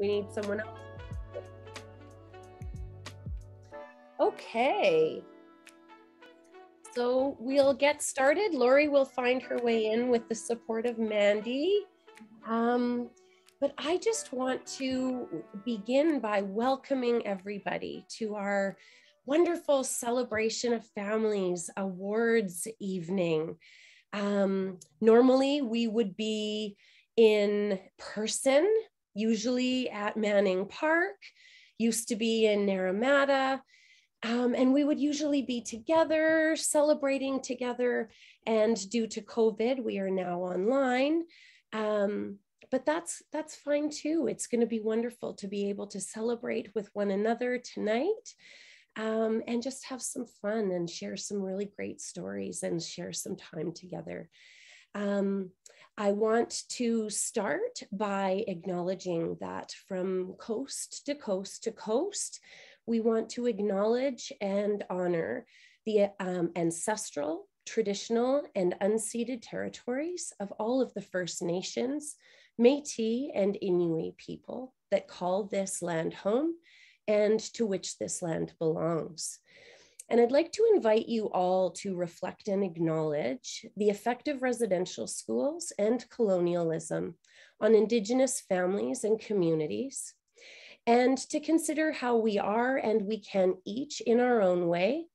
We need someone else. Okay. So we'll get started. Lori will find her way in with the support of Mandy. Um, but I just want to begin by welcoming everybody to our wonderful celebration of families awards evening. Um, normally, we would be in person, usually at Manning Park, used to be in Naramata. Um, and we would usually be together, celebrating together. And due to COVID, we are now online. Um, but that's that's fine too. It's going to be wonderful to be able to celebrate with one another tonight. Um, and just have some fun and share some really great stories and share some time together. Um, I want to start by acknowledging that from coast to coast to coast, we want to acknowledge and honor the um, ancestral, traditional, and unceded territories of all of the First Nations, Metis, and Inuit people that call this land home and to which this land belongs. And I'd like to invite you all to reflect and acknowledge the effect of residential schools and colonialism on Indigenous families and communities, and to consider how we are and we can each in our own way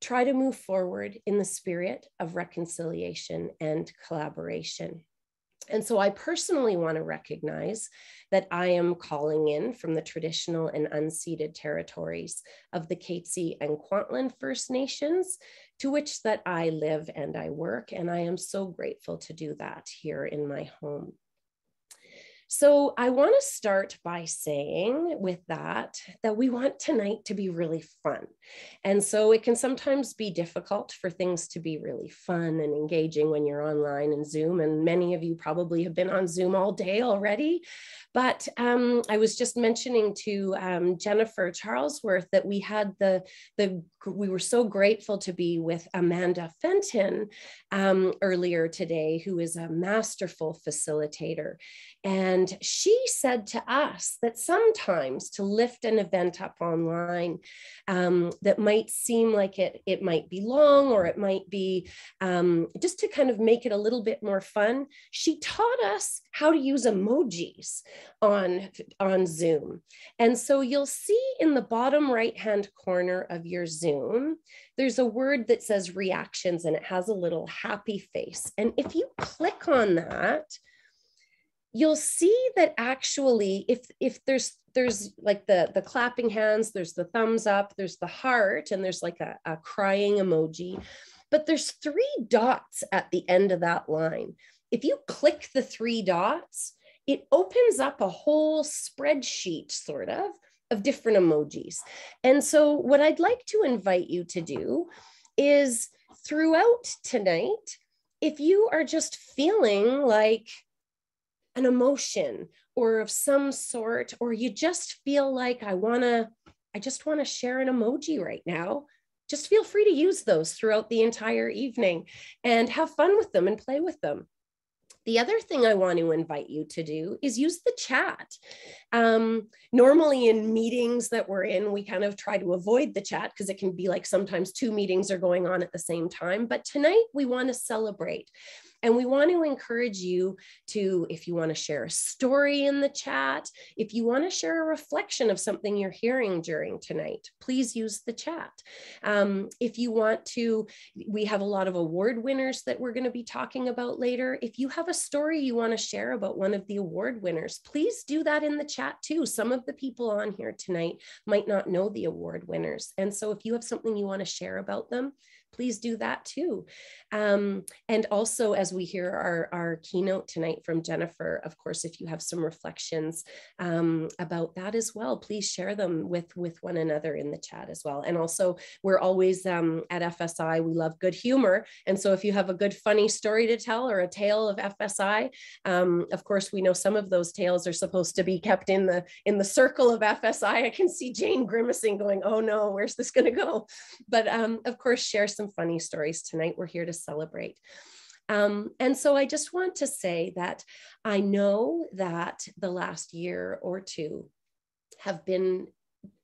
try to move forward in the spirit of reconciliation and collaboration. And so I personally want to recognize that I am calling in from the traditional and unceded territories of the Katzie and Kwantlen First Nations, to which that I live and I work. And I am so grateful to do that here in my home. So I want to start by saying with that, that we want tonight to be really fun. And so it can sometimes be difficult for things to be really fun and engaging when you're online and Zoom. And many of you probably have been on Zoom all day already. But um, I was just mentioning to um, Jennifer Charlesworth that we had the, the, we were so grateful to be with Amanda Fenton um, earlier today, who is a masterful facilitator. And she said to us that sometimes to lift an event up online um, that might seem like it, it might be long or it might be um, just to kind of make it a little bit more fun, she taught us how to use emojis on, on Zoom. And so you'll see in the bottom right hand corner of your Zoom, there's a word that says reactions and it has a little happy face. And if you click on that, you'll see that actually if if there's there's like the the clapping hands there's the thumbs up there's the heart and there's like a, a crying emoji but there's three dots at the end of that line. If you click the three dots it opens up a whole spreadsheet sort of of different emojis. And so what i'd like to invite you to do is throughout tonight if you are just feeling like an emotion or of some sort, or you just feel like I want to, I just want to share an emoji right now, just feel free to use those throughout the entire evening and have fun with them and play with them. The other thing I want to invite you to do is use the chat. Um, normally, in meetings that we're in, we kind of try to avoid the chat because it can be like sometimes two meetings are going on at the same time. But tonight, we want to celebrate. And we want to encourage you to, if you want to share a story in the chat, if you want to share a reflection of something you're hearing during tonight, please use the chat. Um, if you want to, we have a lot of award winners that we're going to be talking about later. If you have a story you want to share about one of the award winners, please do that in the chat too. Some of the people on here tonight might not know the award winners. And so if you have something you want to share about them, please do that too. Um, and also, as we hear our, our keynote tonight from Jennifer, of course, if you have some reflections um, about that as well, please share them with, with one another in the chat as well. And also, we're always um, at FSI, we love good humor. And so if you have a good funny story to tell or a tale of FSI, um, of course, we know some of those tales are supposed to be kept in the, in the circle of FSI. I can see Jane grimacing going, oh no, where's this gonna go? But um, of course, share some funny stories tonight. We're here to celebrate. Um, and so I just want to say that I know that the last year or two have been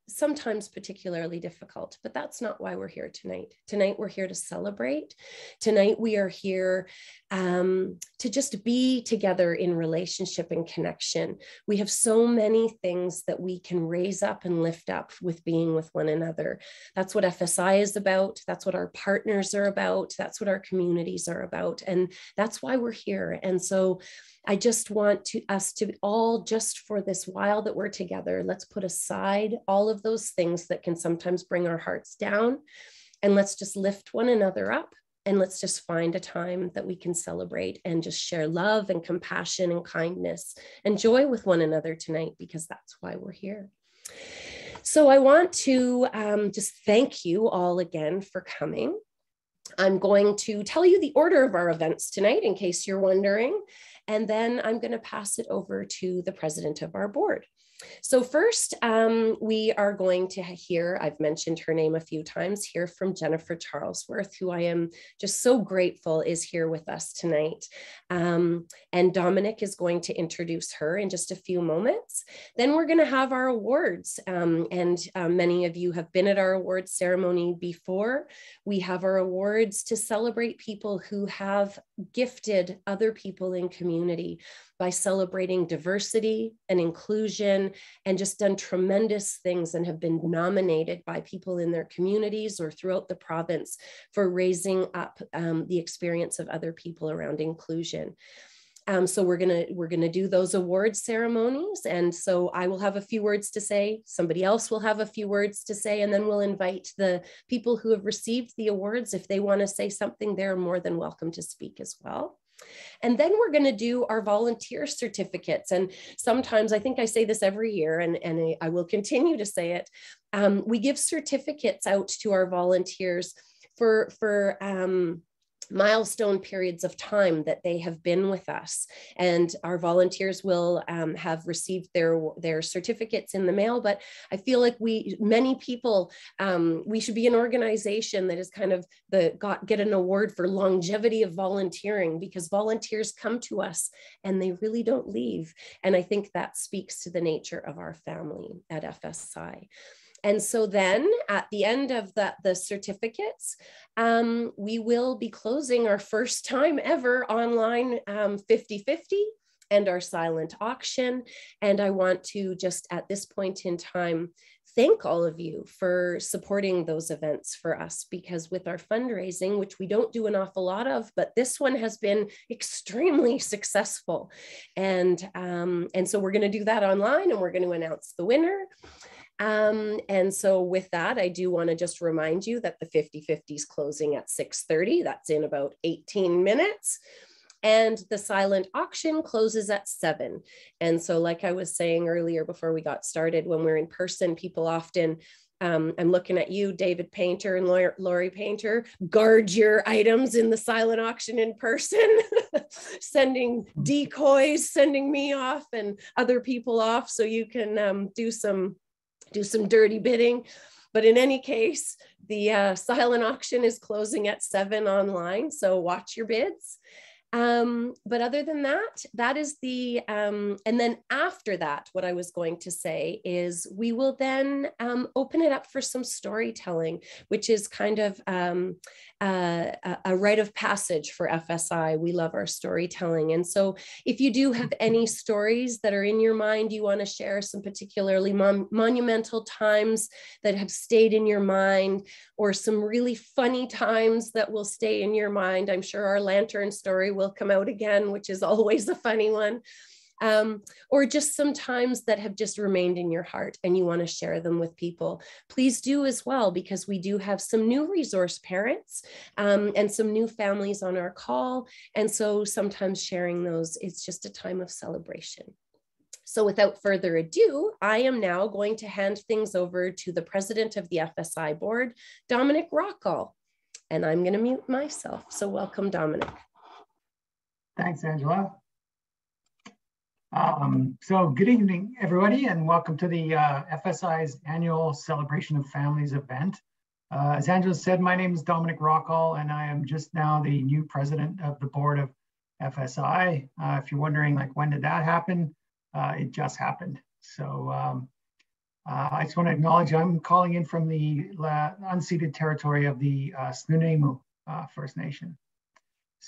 sometimes particularly difficult, but that's not why we're here tonight. Tonight, we're here to celebrate. Tonight, we are here um, to just be together in relationship and connection. We have so many things that we can raise up and lift up with being with one another. That's what FSI is about. That's what our partners are about. That's what our communities are about. And that's why we're here. And so, I just want to us to all just for this while that we're together, let's put aside all of those things that can sometimes bring our hearts down and let's just lift one another up and let's just find a time that we can celebrate and just share love and compassion and kindness and joy with one another tonight because that's why we're here. So I want to um, just thank you all again for coming. I'm going to tell you the order of our events tonight in case you're wondering. And then I'm going to pass it over to the president of our board. So first, um, we are going to hear, I've mentioned her name a few times, hear from Jennifer Charlesworth, who I am just so grateful is here with us tonight. Um, and Dominic is going to introduce her in just a few moments. Then we're going to have our awards. Um, and uh, many of you have been at our awards ceremony before. We have our awards to celebrate people who have gifted other people in community by celebrating diversity and inclusion and just done tremendous things and have been nominated by people in their communities or throughout the province for raising up um, the experience of other people around inclusion. Um, so we're gonna we're gonna do those award ceremonies, and so I will have a few words to say. Somebody else will have a few words to say, and then we'll invite the people who have received the awards if they want to say something. They're more than welcome to speak as well. And then we're going to do our volunteer certificates. And sometimes I think I say this every year, and, and I will continue to say it. Um, we give certificates out to our volunteers for, for um, milestone periods of time that they have been with us. And our volunteers will um, have received their their certificates in the mail but i feel like we many people um, we should be an organization that is kind of the got get an award for longevity of volunteering because volunteers come to us and they really don't leave. And i think that speaks to the nature of our family at fsi and so then at the end of the, the certificates, um, we will be closing our first time ever online 50-50 um, and our silent auction. And I want to just at this point in time, thank all of you for supporting those events for us because with our fundraising, which we don't do an awful lot of, but this one has been extremely successful. And, um, and so we're going to do that online and we're going to announce the winner. Um, and so with that, I do want to just remind you that the 50-50 is closing at 6.30. That's in about 18 minutes. And the silent auction closes at seven. And so like I was saying earlier before we got started, when we're in person, people often um, I'm looking at you, David Painter and Lori Painter, guard your items in the silent auction in person, sending decoys, sending me off and other people off so you can um, do some do some dirty bidding. But in any case, the uh, silent auction is closing at seven online. So watch your bids. Um, but other than that, that is the, um, and then after that, what I was going to say is we will then um, open it up for some storytelling, which is kind of um, uh, a rite of passage for FSI. We love our storytelling. And so if you do have any stories that are in your mind, you want to share some particularly mon monumental times that have stayed in your mind, or some really funny times that will stay in your mind, I'm sure our lantern story will come out again, which is always a funny one. Um, or just some times that have just remained in your heart and you want to share them with people, please do as well, because we do have some new resource parents um, and some new families on our call. And so sometimes sharing those is just a time of celebration. So without further ado, I am now going to hand things over to the president of the FSI board, Dominic Rockall. And I'm going to mute myself. So welcome, Dominic. Thanks, Angela. Um, so good evening, everybody, and welcome to the uh, FSI's annual Celebration of Families event. Uh, as Angela said, my name is Dominic Rockall, and I am just now the new president of the board of FSI. Uh, if you're wondering, like, when did that happen? Uh, it just happened. So um, uh, I just want to acknowledge I'm calling in from the unceded territory of the uh, Snuneymuxw uh, First Nation.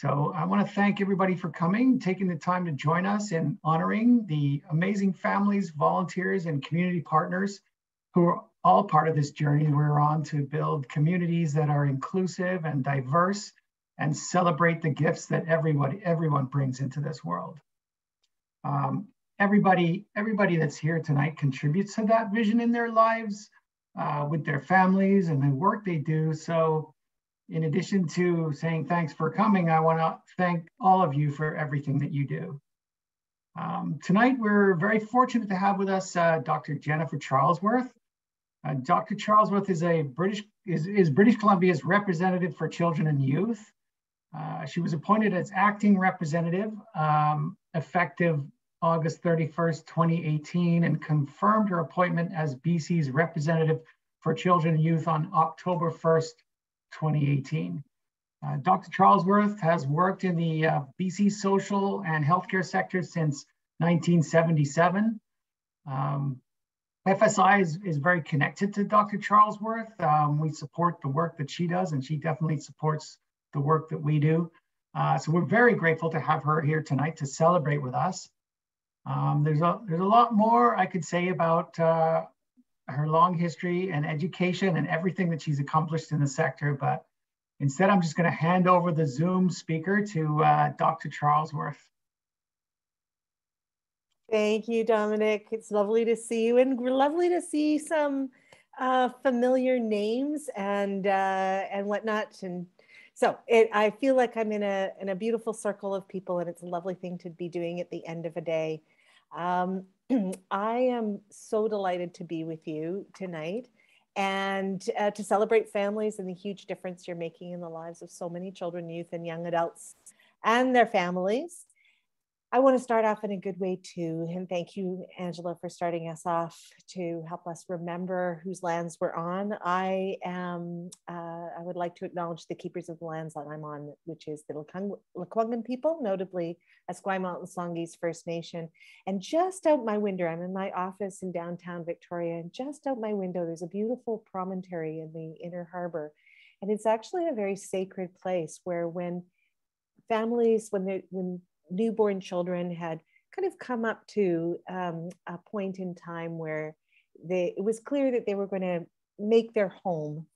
So I want to thank everybody for coming, taking the time to join us in honoring the amazing families, volunteers, and community partners who are all part of this journey we're on to build communities that are inclusive and diverse and celebrate the gifts that everybody everyone brings into this world. Um, everybody everybody that's here tonight contributes to that vision in their lives uh, with their families and the work they do. So in addition to saying thanks for coming, I want to thank all of you for everything that you do. Um, tonight, we're very fortunate to have with us uh, Dr. Jennifer Charlesworth. Uh, Dr. Charlesworth is a British is, is British Columbia's representative for children and youth. Uh, she was appointed as acting representative um, effective August 31st, 2018, and confirmed her appointment as BC's representative for children and youth on October 1st, 2018. Uh, Dr. Charlesworth has worked in the uh, BC social and healthcare sector since 1977. Um, FSI is, is very connected to Dr. Charlesworth. Um, we support the work that she does, and she definitely supports the work that we do. Uh, so we're very grateful to have her here tonight to celebrate with us. Um, there's, a, there's a lot more I could say about uh, her long history and education and everything that she's accomplished in the sector. But instead, I'm just going to hand over the Zoom speaker to uh, Dr. Charlesworth. Thank you, Dominic. It's lovely to see you and lovely to see some uh, familiar names and uh, and whatnot. And so it, I feel like I'm in a in a beautiful circle of people, and it's a lovely thing to be doing at the end of a day. Um, I am so delighted to be with you tonight and uh, to celebrate families and the huge difference you're making in the lives of so many children, youth, and young adults and their families. I want to start off in a good way too. And thank you, Angela, for starting us off to help us remember whose lands we're on. I am, uh, I would like to acknowledge the keepers of the lands that I'm on, which is the Lekwungen people, notably Esquimalt and Songhees First Nation. And just out my window, I'm in my office in downtown Victoria, and just out my window, there's a beautiful promontory in the inner harbor. And it's actually a very sacred place where when families, when they, when newborn children had kind of come up to um, a point in time where they, it was clear that they were going to make their home.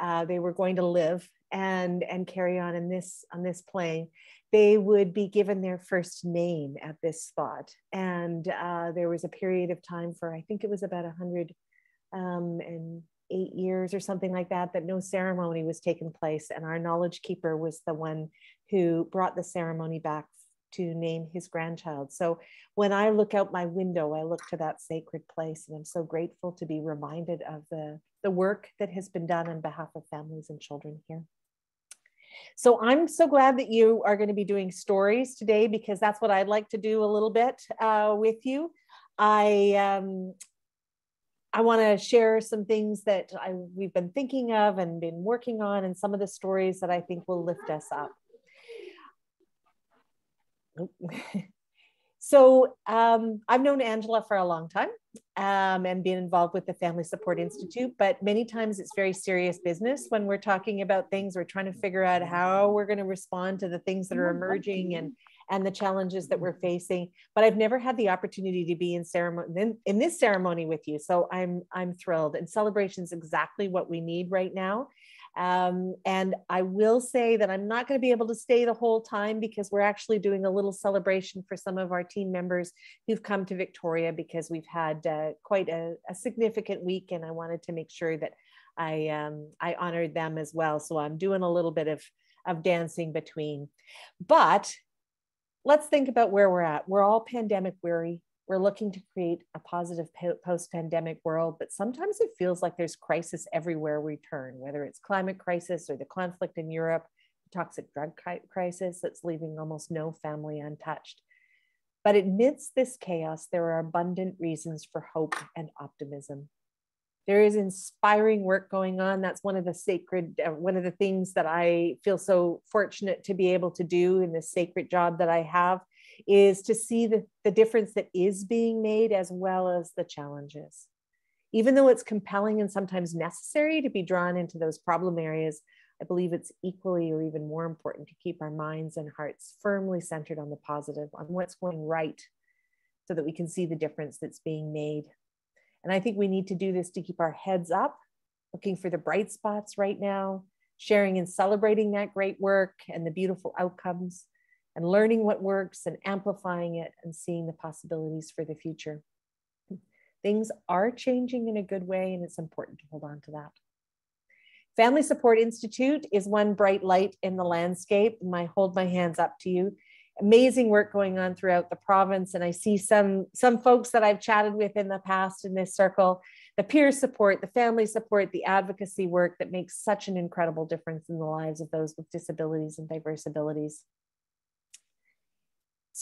Uh, they were going to live and and carry on in this on this plane. They would be given their first name at this spot, and uh, there was a period of time for I think it was about a hundred um, and eight years or something like that that no ceremony was taking place, and our knowledge keeper was the one who brought the ceremony back to name his grandchild. So when I look out my window, I look to that sacred place, and I'm so grateful to be reminded of the, the work that has been done on behalf of families and children here. So I'm so glad that you are going to be doing stories today because that's what I'd like to do a little bit uh, with you. I um, I want to share some things that I, we've been thinking of and been working on, and some of the stories that I think will lift us up. so um, I've known Angela for a long time um, and been involved with the Family Support Institute, but many times it's very serious business when we're talking about things. We're trying to figure out how we're going to respond to the things that are emerging and and the challenges that we're facing. But I've never had the opportunity to be in ceremony in, in this ceremony with you, so I'm I'm thrilled. And celebration is exactly what we need right now. Um, and I will say that I'm not going to be able to stay the whole time because we're actually doing a little celebration for some of our team members who've come to Victoria because we've had uh, quite a, a, significant week, and I wanted to make sure that I um, I honored them as well. So I'm doing a little bit of of dancing between, but let's think about where we're at. We're all pandemic weary. We're looking to create a positive post pandemic world, but sometimes it feels like there's crisis everywhere we turn, whether it's climate crisis or the conflict in Europe, the toxic drug crisis that's leaving almost no family untouched. But amidst this chaos, there are abundant reasons for hope and optimism. There is inspiring work going on. That's one of the sacred, uh, one of the things that I feel so fortunate to be able to do in this sacred job that I have is to see the, the difference that is being made as well as the challenges. Even though it's compelling and sometimes necessary to be drawn into those problem areas, I believe it's equally or even more important to keep our minds and hearts firmly centered on the positive, on what's going right, so that we can see the difference that's being made. And I think we need to do this to keep our heads up, looking for the bright spots right now, sharing and celebrating that great work and the beautiful outcomes, and learning what works and amplifying it and seeing the possibilities for the future. Things are changing in a good way, and it's important to hold on to that. Family Support Institute is one bright light in the landscape. My hold my hands up to you. Amazing work going on throughout the province, and I see some some folks that I've chatted with in the past in this circle. The peer support, the family support, the advocacy work that makes such an incredible difference in the lives of those with disabilities and diverse abilities.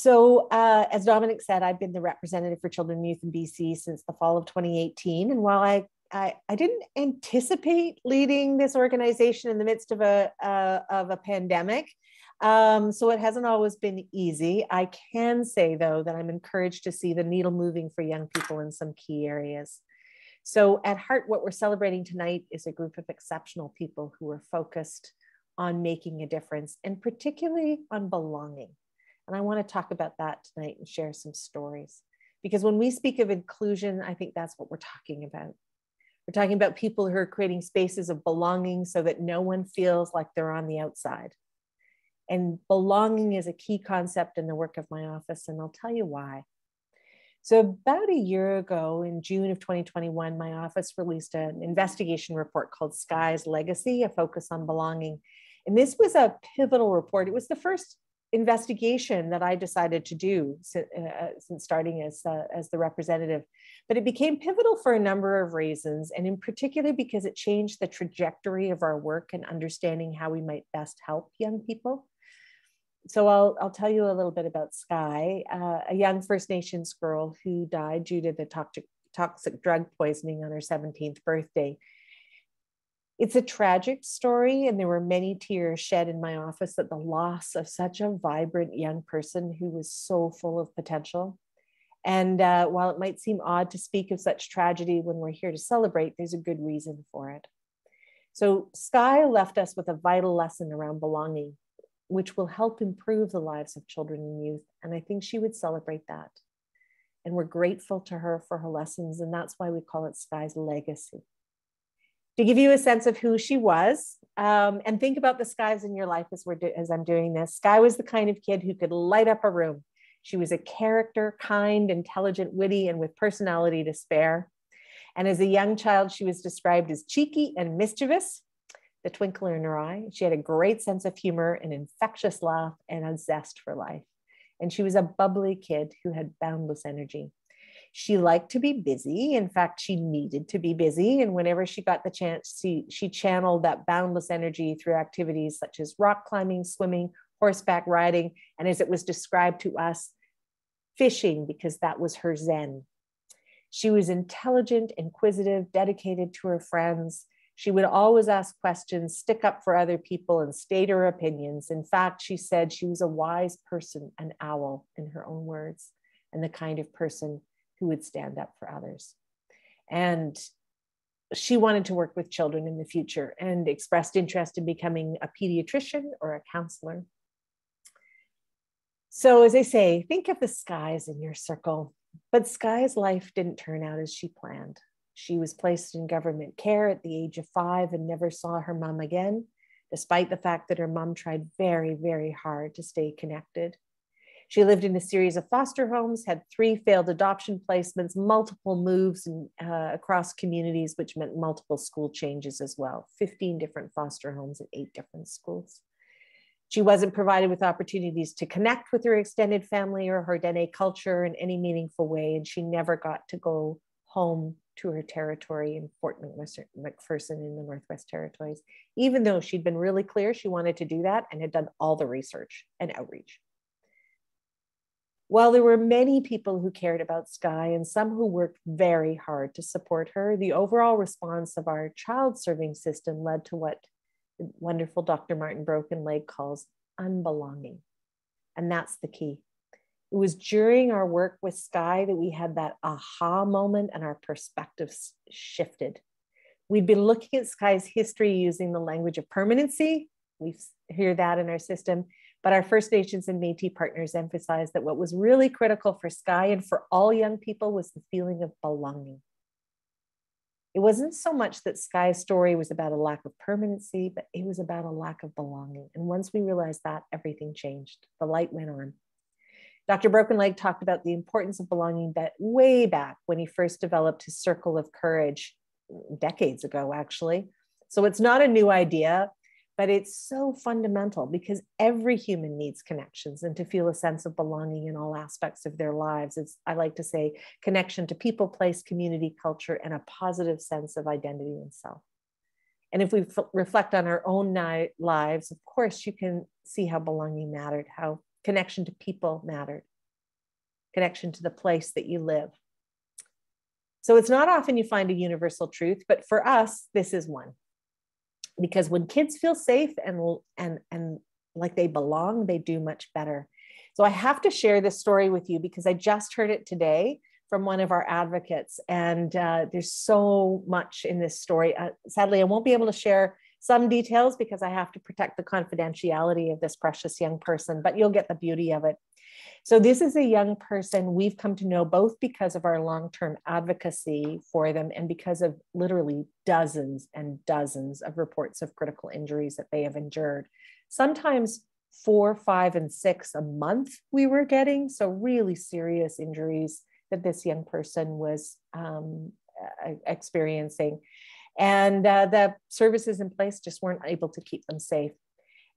So, uh, as Dominic said, I've been the representative for children and youth in BC since the fall of 2018. And while I I, I didn't anticipate leading this organization in the midst of a uh, of a pandemic. Um, so it hasn't always been easy. I can say though that I'm encouraged to see the needle moving for young people in some key areas. So at heart, what we're celebrating tonight is a group of exceptional people who are focused on making a difference and particularly on belonging. And I want to talk about that tonight and share some stories. Because when we speak of inclusion, I think that's what we're talking about. We're talking about people who are creating spaces of belonging so that no one feels like they're on the outside. And belonging is a key concept in the work of my office, and I'll tell you why. So, about a year ago, in June of 2021, my office released an investigation report called Sky's Legacy, a focus on belonging. And this was a pivotal report. It was the first investigation that I decided to do since, uh, since starting as, uh, as the representative. But it became pivotal for a number of reasons, and in particular because it changed the trajectory of our work and understanding how we might best help young people. So I'll, I'll tell you a little bit about Sky, uh, a young First Nations girl who died due to the toxic, toxic drug poisoning on her 17th birthday. It's a tragic story, and there were many tears shed in my office at the loss of such a vibrant young person who was so full of potential. And uh, while it might seem odd to speak of such tragedy when we're here to celebrate, there's a good reason for it. So, Sky left us with a vital lesson around belonging, which will help improve the lives of children and youth. And I think she would celebrate that. And we're grateful to her for her lessons. And that's why we call it Sky's legacy to give you a sense of who she was. Um, and think about the skies in your life as we're do- as i'm doing this. Sky was the kind of kid who could light up a room. She was a character kind intelligent witty and with personality to spare. And as a young child she was described as cheeky and mischievous. The twinkle in her eye. She had a great sense of humor an infectious laugh and a zest for life. And she was a bubbly kid who had boundless energy she liked to be busy. In fact, she needed to be busy. And whenever she got the chance, she, she channeled that boundless energy through activities such as rock climbing, swimming, horseback riding, and as it was described to us, fishing, because that was her zen. She was intelligent, inquisitive, dedicated to her friends. She would always ask questions, stick up for other people, and state her opinions. In fact, she said she was a wise person, an owl, in her own words, and the kind of person who would stand up for others. And she wanted to work with children in the future and expressed interest in becoming a pediatrician or a counselor. So, as I say, think of the skies in your circle. But Sky's life didn't turn out as she planned. She was placed in government care at the age of five and never saw her mom again, despite the fact that her mom tried very, very hard to stay connected. She lived in a series of foster homes, had three failed adoption placements, multiple moves in, uh, across communities, which meant multiple school changes as well 15 different foster homes at eight different schools. She wasn't provided with opportunities to connect with her extended family or her Dene culture in any meaningful way, and she never got to go home to her territory in Fort McPherson in the Northwest Territories, even though she'd been really clear she wanted to do that and had done all the research and outreach. While there were many people who cared about Sky and some who worked very hard to support her, the overall response of our child serving system led to what the wonderful Dr. Martin Brokenleg calls unbelonging. And that's the key. It was during our work with Sky that we had that aha moment and our perspectives shifted. We'd been looking at Sky's history using the language of permanency. We hear that in our system. But our First Nations and Métis partners emphasized that what was really critical for Sky and for all young people was the feeling of belonging. It wasn't so much that Sky's story was about a lack of permanency, but it was about a lack of belonging. And once we realized that, everything changed. The light went on. Dr. Brokenleg talked about the importance of belonging that way back when he first developed his circle of courage decades ago, actually. So it's not a new idea but it's so fundamental because every human needs connections and to feel a sense of belonging in all aspects of their lives. It's, I like to say, connection to people, place, community, culture, and a positive sense of identity and self. And if we f- reflect on our own ni- lives, of course, you can see how belonging mattered, how connection to people mattered, connection to the place that you live. So it's not often you find a universal truth, but for us, this is one because when kids feel safe and and and like they belong they do much better. So i have to share this story with you because i just heard it today from one of our advocates. And uh, there's so much in this story. Uh, sadly i won't be able to share some details because i have to protect the confidentiality of this precious young person but you'll get the beauty of it so, this is a young person we've come to know both because of our long term advocacy for them and because of literally dozens and dozens of reports of critical injuries that they have endured. Sometimes four, five, and six a month we were getting. So, really serious injuries that this young person was um, experiencing. And uh, the services in place just weren't able to keep them safe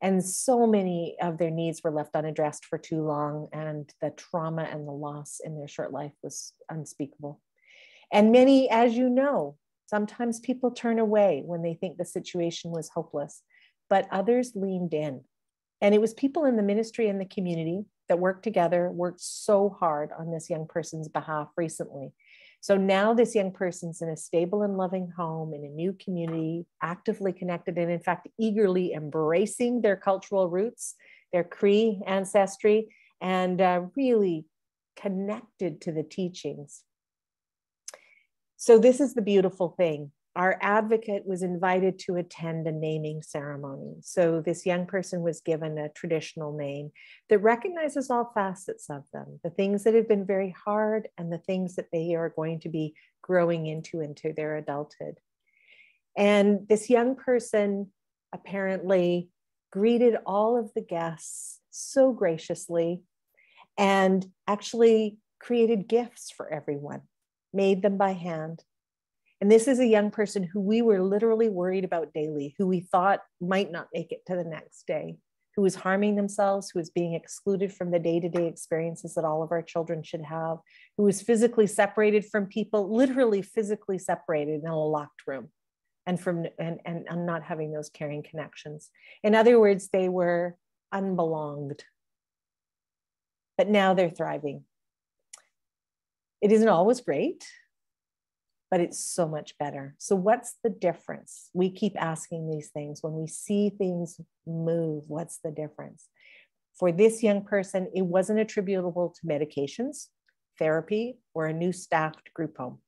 and so many of their needs were left unaddressed for too long and the trauma and the loss in their short life was unspeakable. And many as you know sometimes people turn away when they think the situation was hopeless but others leaned in. And it was people in the ministry and the community that worked together worked so hard on this young person's behalf recently so now this young person's in a stable and loving home in a new community, actively connected and in fact eagerly embracing their cultural roots, their Cree ancestry, and uh, really connected to the teachings. So this is the beautiful thing our advocate was invited to attend a naming ceremony. So this young person was given a traditional name that recognizes all facets of them, the things that have been very hard and the things that they are going to be growing into into their adulthood. And this young person apparently greeted all of the guests so graciously and actually created gifts for everyone, made them by hand and this is a young person who we were literally worried about daily, who we thought might not make it to the next day, who was harming themselves, who was being excluded from the day to day experiences that all of our children should have, who was physically separated from people, literally physically separated in a locked room. And from and, and, and not having those caring connections. In other words, they were unbelonged. But now they're thriving. It isn't always great but it's so much better. So, what's the difference? We keep asking these things when we see things move. What's the difference? For this young person, it wasn't attributable to medications, therapy, or a new staffed group home.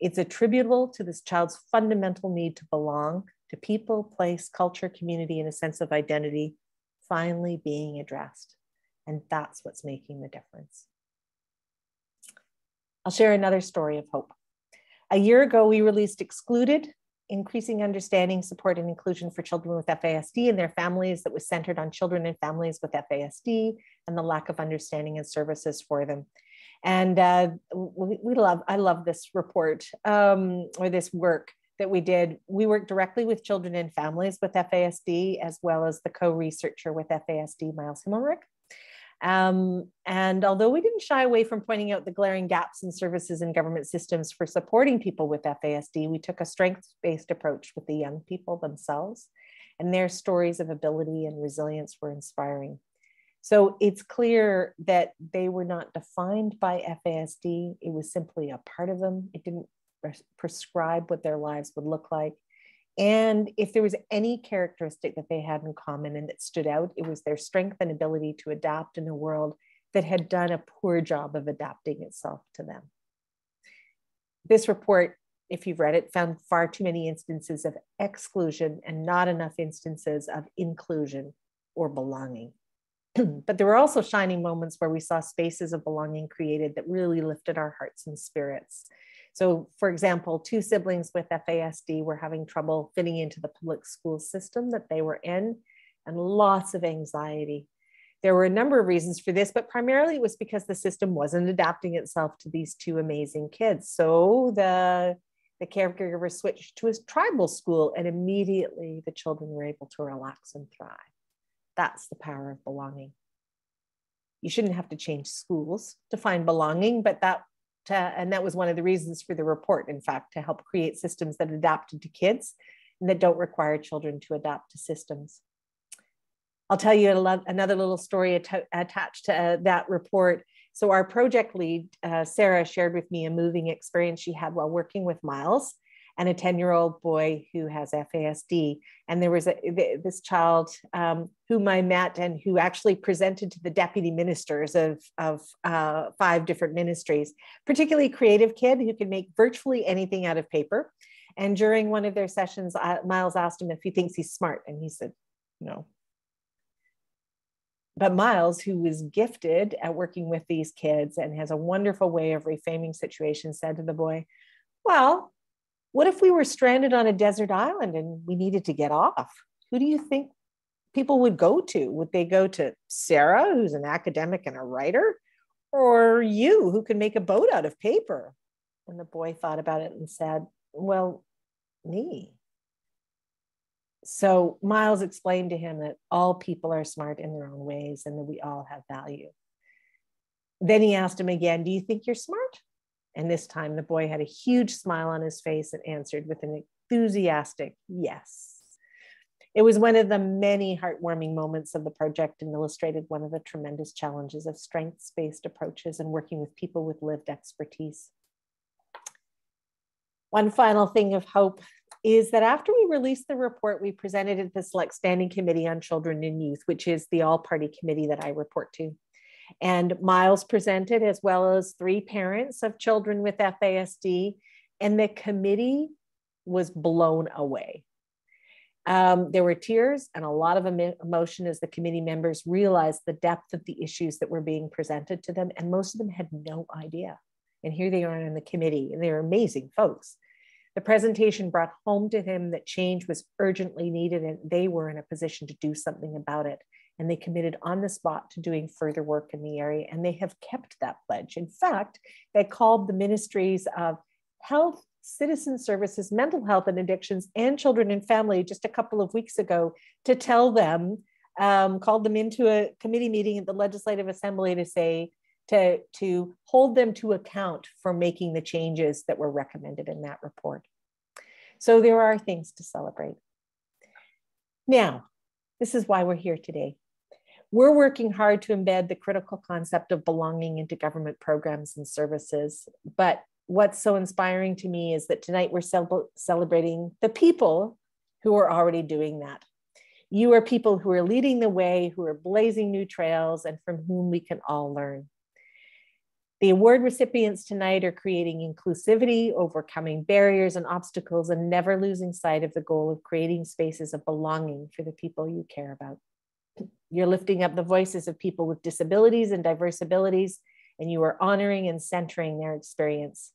It's attributable to this child's fundamental need to belong to people, place, culture, community, and a sense of identity finally being addressed. And that's what's making the difference. I'll share another story of hope. A year ago, we released Excluded, Increasing Understanding, Support, and Inclusion for Children with FASD and Their Families that was centered on children and families with FASD and the lack of understanding and services for them. And uh, we, love, I love this report um, or this work that we did. We worked directly with children and families with FASD, as well as the co-researcher with FASD, Myles Himmelreich. Um, and although we didn't shy away from pointing out the glaring gaps in services and government systems for supporting people with FASD, we took a strengths based approach with the young people themselves, and their stories of ability and resilience were inspiring. So it's clear that they were not defined by FASD. It was simply a part of them. It didn't prescribe what their lives would look like. And if there was any characteristic that they had in common and that stood out, it was their strength and ability to adapt in a world that had done a poor job of adapting itself to them. This report, if you've read it, found far too many instances of exclusion and not enough instances of inclusion or belonging. but there were also shining moments where we saw spaces of belonging created that really lifted our hearts and spirits. So, for example, two siblings with FASD were having trouble fitting into the public school system that they were in, and lots of anxiety. There were a number of reasons for this, but primarily it was because the system wasn't adapting itself to these two amazing kids. So the the caregiver switched to a tribal school, and immediately the children were able to relax and thrive. That's the power of belonging. You shouldn't have to change schools to find belonging, but that to, and that was one of the reasons for the report, in fact, to help create systems that adapted to kids and that don't require children to adapt to systems. I'll tell you another little story attached to uh, that report. So, our project lead, uh, Sarah, shared with me a moving experience she had while working with Myles and a 10 year old boy who has FASD. And there was a, this child um, whom I met and who actually presented to the deputy ministers of, of uh, five different ministries, particularly creative kid who can make virtually anything out of paper. And during one of their sessions, uh, Myles asked him if he thinks he's smart. And he said, no. But Myles, who was gifted at working with these kids and has a wonderful way of reframing situations, said to the boy, Well, what if we were stranded on a desert island and we needed to get off? Who do you think people would go to? Would they go to Sarah, who's an academic and a writer, or you, who can make a boat out of paper? And the boy thought about it and said, Well, me. So Myles explained to him that all people are smart in their own ways and that we all have value. Then he asked him again, Do you think you're smart? And this time the boy had a huge smile on his face and answered with an enthusiastic yes. It was one of the many heartwarming moments of the project and illustrated one of the tremendous challenges of strengths based approaches and working with people with lived expertise. One final thing of hope is that after we released the report, we presented it to the Select Standing Committee on Children and Youth, which is the all party committee that I report to. And Myles presented, as well as three parents of children with FASD, and the committee was blown away. Um, there were tears and a lot of emotion as the committee members realized the depth of the issues that were being presented to them, and most of them had no idea. And here they are in the committee, and they're amazing folks. The presentation brought home to him that change was urgently needed, and they were in a position to do something about it and they committed on the spot to doing further work in the area, and they have kept that pledge. In fact, they called the ministries of health, citizen services, mental health and addictions, and children and family just a couple of weeks ago to tell them, um, called them into a committee meeting at the Legislative Assembly to say, to, to hold them to account for making the changes that were recommended in that report. So there are things to celebrate. Now, this is why we're here today. We're working hard to embed the critical concept of belonging into government programs and services. But what's so inspiring to me is that tonight we're celebrating the people who are already doing that. You are people who are leading the way, who are blazing new trails, and from whom we can all learn. The award recipients tonight are creating inclusivity, overcoming barriers and obstacles, and never losing sight of the goal of creating spaces of belonging for the people you care about. You're lifting up the voices of people with disabilities and diverse abilities, and you are honoring and centering their experience.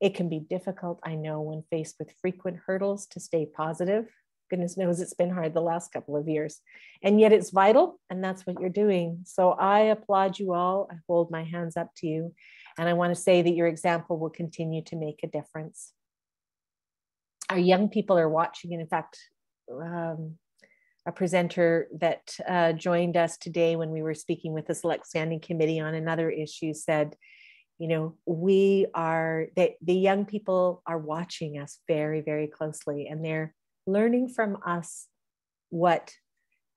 It can be difficult, I know, when faced with frequent hurdles to stay positive. Goodness knows it's been hard the last couple of years. And yet it's vital, and that's what you're doing. So I applaud you all. I hold my hands up to you. And I want to say that your example will continue to make a difference. Our young people are watching, and in fact, um, a presenter that uh, joined us today when we were speaking with the select standing committee on another issue said you know we are that the young people are watching us very very closely and they're learning from us what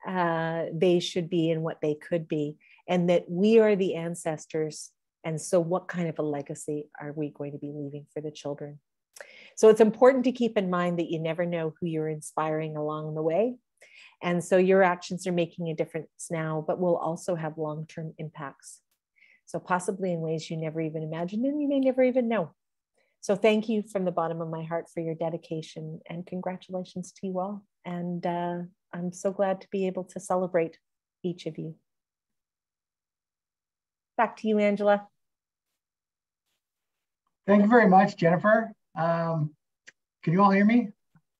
uh, they should be and what they could be, and that we are the ancestors. And so, what kind of a legacy are we going to be leaving for the children? So, it's important to keep in mind that you never know who you're inspiring along the way. And so, your actions are making a difference now, but will also have long term impacts. So, possibly in ways you never even imagined and you may never even know. So, thank you from the bottom of my heart for your dedication and congratulations to you all. And uh, I'm so glad to be able to celebrate each of you. Back to you, Angela. Thank you very much, Jennifer. Um, can you all hear me?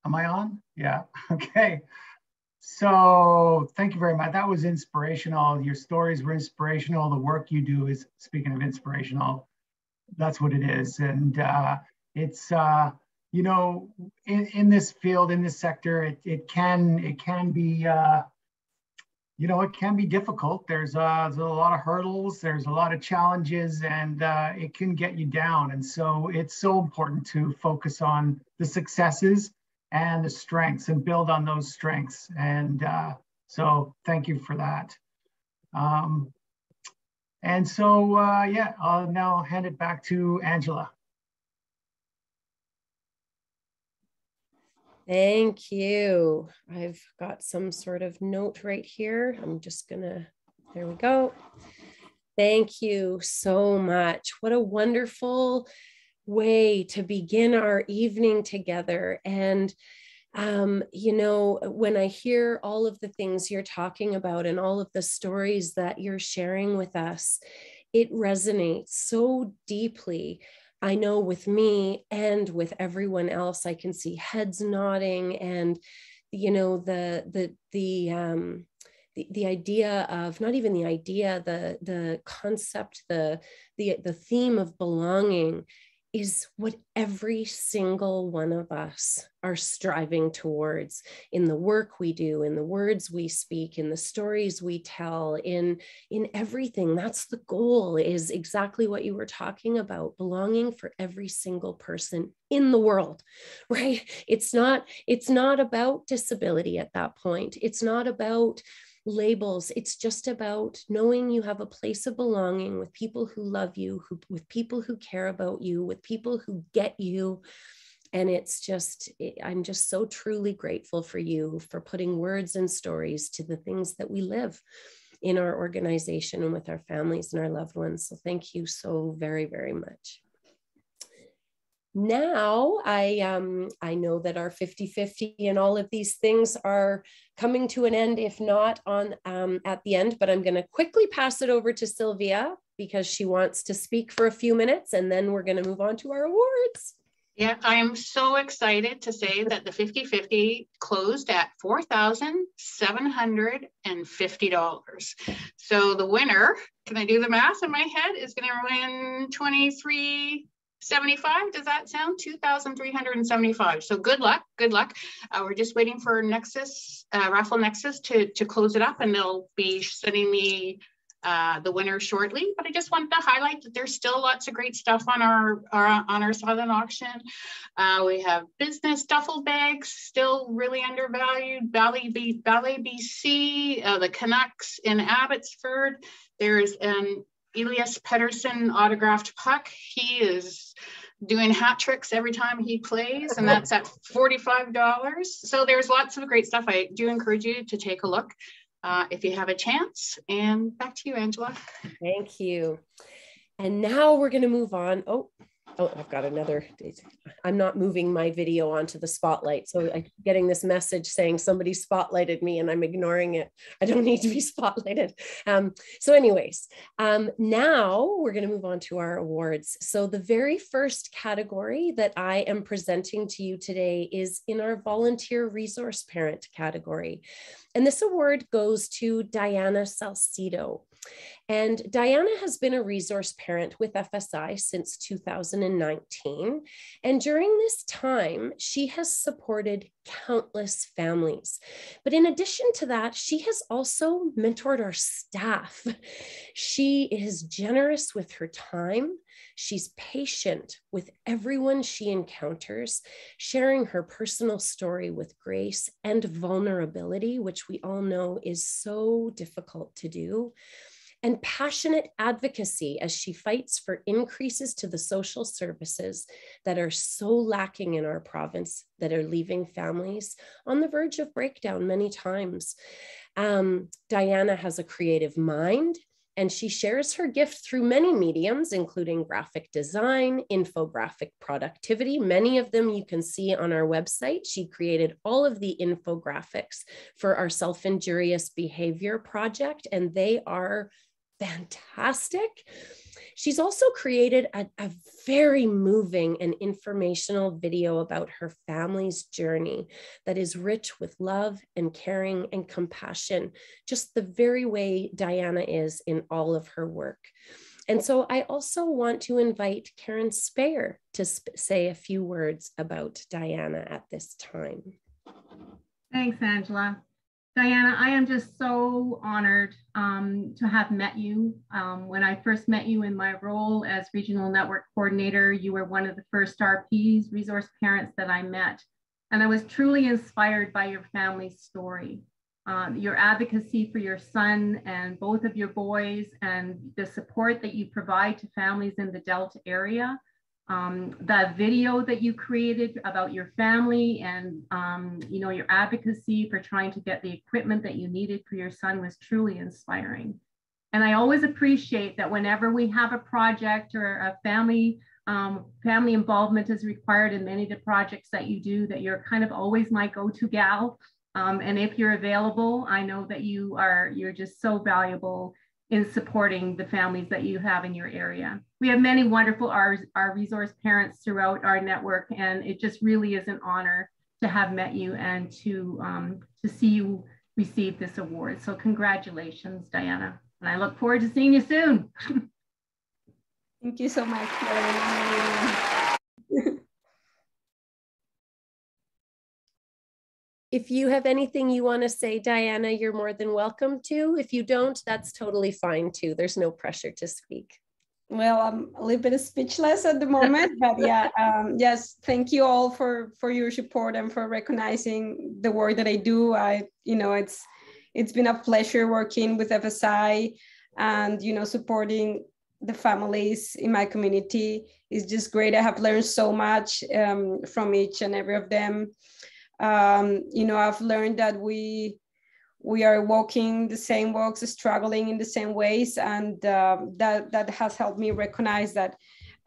Am I on? Yeah, okay. So thank you very much. That was inspirational. Your stories were inspirational. The work you do is, speaking of inspirational, that's what it is. And uh, it's, uh, you know, in, in this field, in this sector, it, it can it can be, uh, you know, it can be difficult. There's, uh, there's a lot of hurdles. There's a lot of challenges, and uh, it can get you down. And so it's so important to focus on the successes and the strengths and build on those strengths. And uh, so thank you for that. Um, and so, uh, yeah, I'll now hand it back to Angela. Thank you. I've got some sort of note right here. I'm just gonna, there we go. Thank you so much. What a wonderful way to begin our evening together. And, um, you know, when I hear all of the things you're talking about and all of the stories that you're sharing with us, it resonates so deeply. I know with me and with everyone else, I can see heads nodding and, you know, the, the, the, um, the, the idea of not even the idea the the concept the the the theme of belonging is what every single one of us are striving towards in the work we do in the words we speak in the stories we tell in in everything. That's the goal is exactly what you were talking about belonging for every single person in the world right? It's not it's not about disability at that point. It's not about labels. It's just about knowing you have a place of belonging with people who love you, who, with people who care about you, with people who get you. And it's just, I'm just so truly grateful for you for putting words and stories to the things that we live in our organization and with our families and our loved ones. So thank you so very, very much now I um, I know that our 50-50 and all of these things are coming to an end, if not on um, at the end, but I'm going to quickly pass it over to Sylvia because she wants to speak for a few minutes and then we're going to move on to our awards. Yeah, I am so excited to say that the 50-50 closed at $4,750. So the winner, can I do the math in my head, is going to win 23 75 does that sound? 2375 so good luck good luck. Uh, we're just waiting for nexus uh, raffle nexus to to close it up and they'll be sending me uh, the winner shortly. But i just wanted to highlight that there's still lots of great stuff on our, our on our silent auction. Uh, we have business duffel bags still really undervalued. Ballet, B, ballet bc uh, the canucks in abbotsford. There's an Elias Pettersson autographed puck. He is doing hat tricks every time he plays, and that's at $45. So there's lots of great stuff. I do encourage you to take a look uh, if you have a chance. And back to you, Angela. Thank you. And now we're going to move on. Oh, oh, I've got another. I'm not moving my video onto the spotlight. So I'm getting this message saying somebody spotlighted me and I'm ignoring it. I don't need to be spotlighted. Um, so anyways, um, now we're going to move on to our awards. So the very first category that I am presenting to you today is in our volunteer resource parent category. And this award goes to Diana Salcedo. And Diana has been a resource parent with FSI since 2019. And during this time, she has supported countless families. But in addition to that, she has also mentored our staff. She is generous with her time. She's patient with everyone she encounters, sharing her personal story with grace and vulnerability, which we all know is so difficult to do and passionate advocacy as she fights for increases to the social services that are so lacking in our province that are leaving families on the verge of breakdown many times. Um, Diana has a creative mind and she shares her gift through many mediums, including graphic design, infographic productivity. Many of them you can see on our website. She created all of the infographics for our self injurious behavior project, and they are fantastic. She's also created a, a, very moving and informational video about her family's journey that is rich with love and caring and compassion, just the very way Diana is in all of her work. And so I also want to invite Karen Speyer to sp say a few words about Diana at this time. Thanks, Angela. Diana, I am just so honored um, to have met you. Um, when I first met you in my role as Regional Network Coordinator, you were one of the first RPs, resource parents that I met. And I was truly inspired by your family's story, um, your advocacy for your son and both of your boys, and the support that you provide to families in the Delta area um, the video that you created about your family and um, you know your advocacy for trying to get the equipment that you needed for your son was truly inspiring and i always appreciate that whenever we have a project or a family um, family involvement is required in many of the projects that you do that you're kind of always my go-to gal um, and if you're available i know that you are you're just so valuable in supporting the families that you have in your area. We have many wonderful our, our resource parents throughout our network, and it just really is an honor to have met you and to, um, to see you receive this award. So congratulations, Diana. And I look forward to seeing you soon. Thank you so much. If you have anything you want to say, Diana, you're more than welcome to. If you don't, that's totally fine too. There's no pressure to speak. Well, I'm a little bit speechless at the moment, but yeah, um, yes, thank you all for for your support and for recognizing the work that I do. I, you know, it's it's been a pleasure working with FSI and you know supporting the families in my community. It's just great. I have learned so much um, from each and every of them um, you know i've learned that we we are walking the same walks struggling in the same ways and uh, that that has helped me recognize that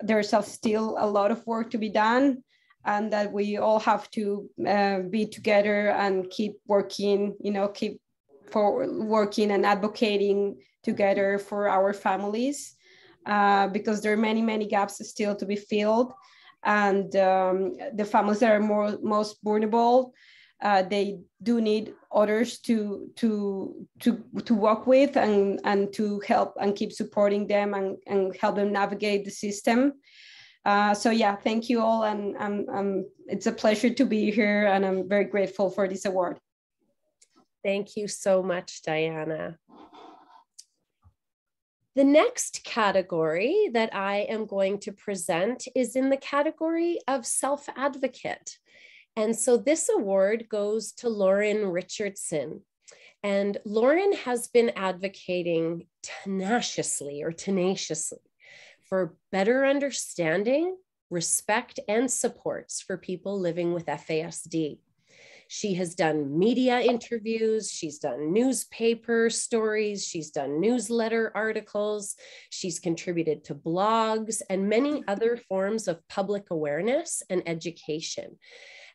there's still a lot of work to be done and that we all have to uh, be together and keep working you know keep for working and advocating together for our families uh, because there are many many gaps still to be filled and um, the families that are more most vulnerable uh, they do need others to to to to work with and and to help and keep supporting them and, and help them navigate the system. Uh, so yeah thank you all and um, it's a pleasure to be here and i'm very grateful for this award. Thank you so much diana. The next category that I am going to present is in the category of self advocate. And so this award goes to Lauren Richardson. And Lauren has been advocating tenaciously or tenaciously for better understanding, respect, and supports for people living with FASD. She has done media interviews, she's done newspaper stories, she's done newsletter articles, she's contributed to blogs and many other forms of public awareness and education.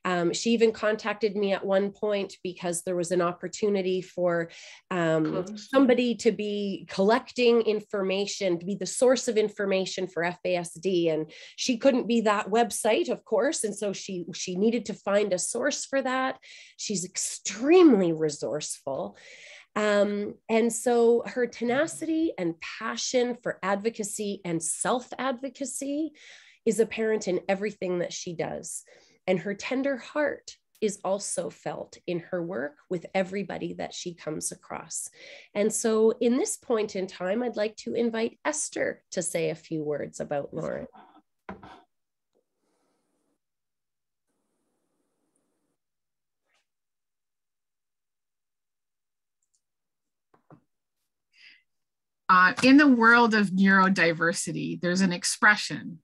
Um, she even contacted me at one point because there was an opportunity for um, somebody to be collecting information, to be the source of information for FASD. And she couldn't be that website, of course. And so she, she needed to find a source for that. She's extremely resourceful. Um, and so her tenacity and passion for advocacy and self advocacy is apparent in everything that she does and her tender heart is also felt in her work with everybody that she comes across. And so, in this point in time, I'd like to invite Esther to say a few words about Lauren. Uh, in the world of neurodiversity, there's an expression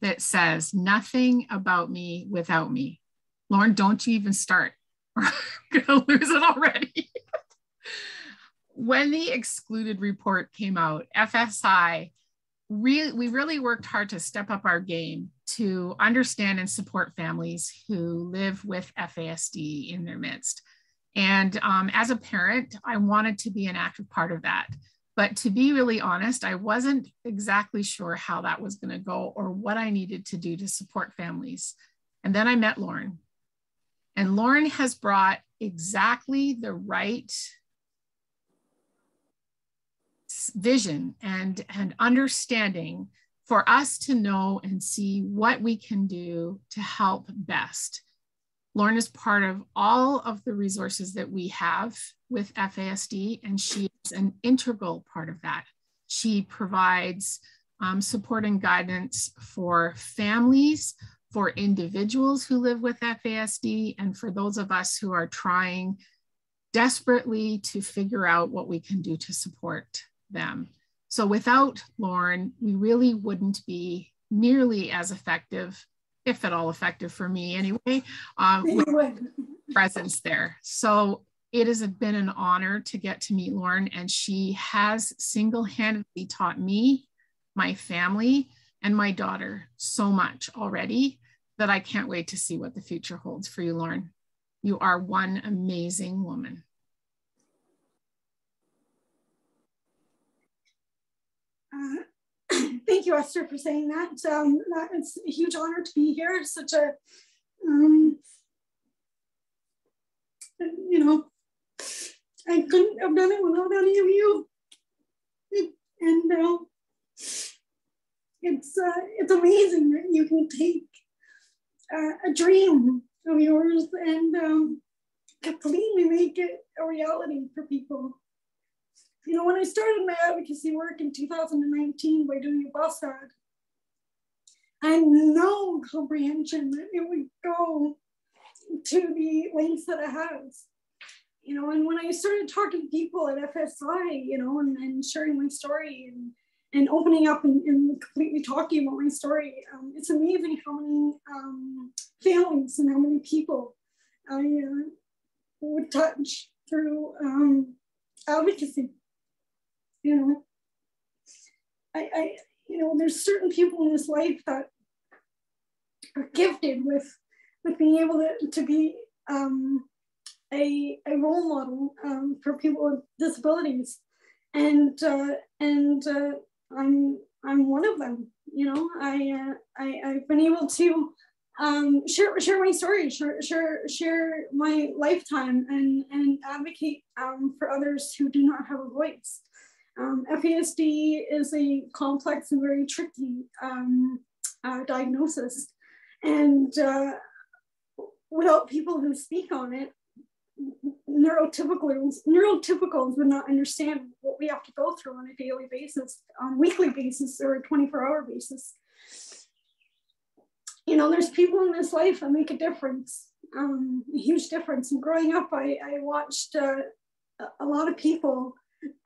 that says, nothing about me without me. Lauren, don't you even start. I'm to lose it already. when the excluded report came out, FSI, really, we really worked hard to step up our game to understand and support families who live with FASD in their midst. And um, as a parent, I wanted to be an active part of that. But to be really honest, I wasn't exactly sure how that was going to go or what I needed to do to support families. And then I met Lauren. And Lauren has brought exactly the right vision and, and understanding for us to know and see what we can do to help best. Lauren is part of all of the resources that we have with FASD, and she is an integral part of that. She provides um, support and guidance for families, for individuals who live with FASD, and for those of us who are trying desperately to figure out what we can do to support them. So without Lauren, we really wouldn't be nearly as effective if at all effective for me anyway, um, presence there. So it has been an honor to get to meet Lauren, and she has single handedly taught me, my family, and my daughter so much already that I can't wait to see what the future holds for you, Lauren. You are one amazing woman. Uh, thank you, Esther, for saying that. Um, that it's a huge honor to be here. It's such a, um, you know, I couldn't have done it without any of you. And uh, it's uh, it's amazing that you can take uh, a dream of yours and um, completely make it a reality for people you know, when I started my advocacy work in 2019 by doing a bus ad, I had no comprehension that it would go to the lengths that it has. You know, and when I started talking to people at FSI, you know, and, and sharing my story and, and opening up and, and completely talking about my story, um, it's amazing how many um, families and how many people I uh, would touch through um, advocacy. You know, I, I, you know, there's certain people in this life that are gifted with, with being able to, to be um, a, a role model um, for people with disabilities. And, uh, and uh, I'm, I'm one of them, you know, I, uh, I, I've been able to um, share, share my story, share, share, share my lifetime and, and advocate um, for others who do not have a voice. Um, FASD is a complex and very tricky um, uh, diagnosis. And uh, without people who speak on it, neurotypicals, neurotypicals would not understand what we have to go through on a daily basis, on weekly basis, or a 24 hour basis. You know, there's people in this life that make a difference, um, a huge difference. And growing up, I, I watched uh, a lot of people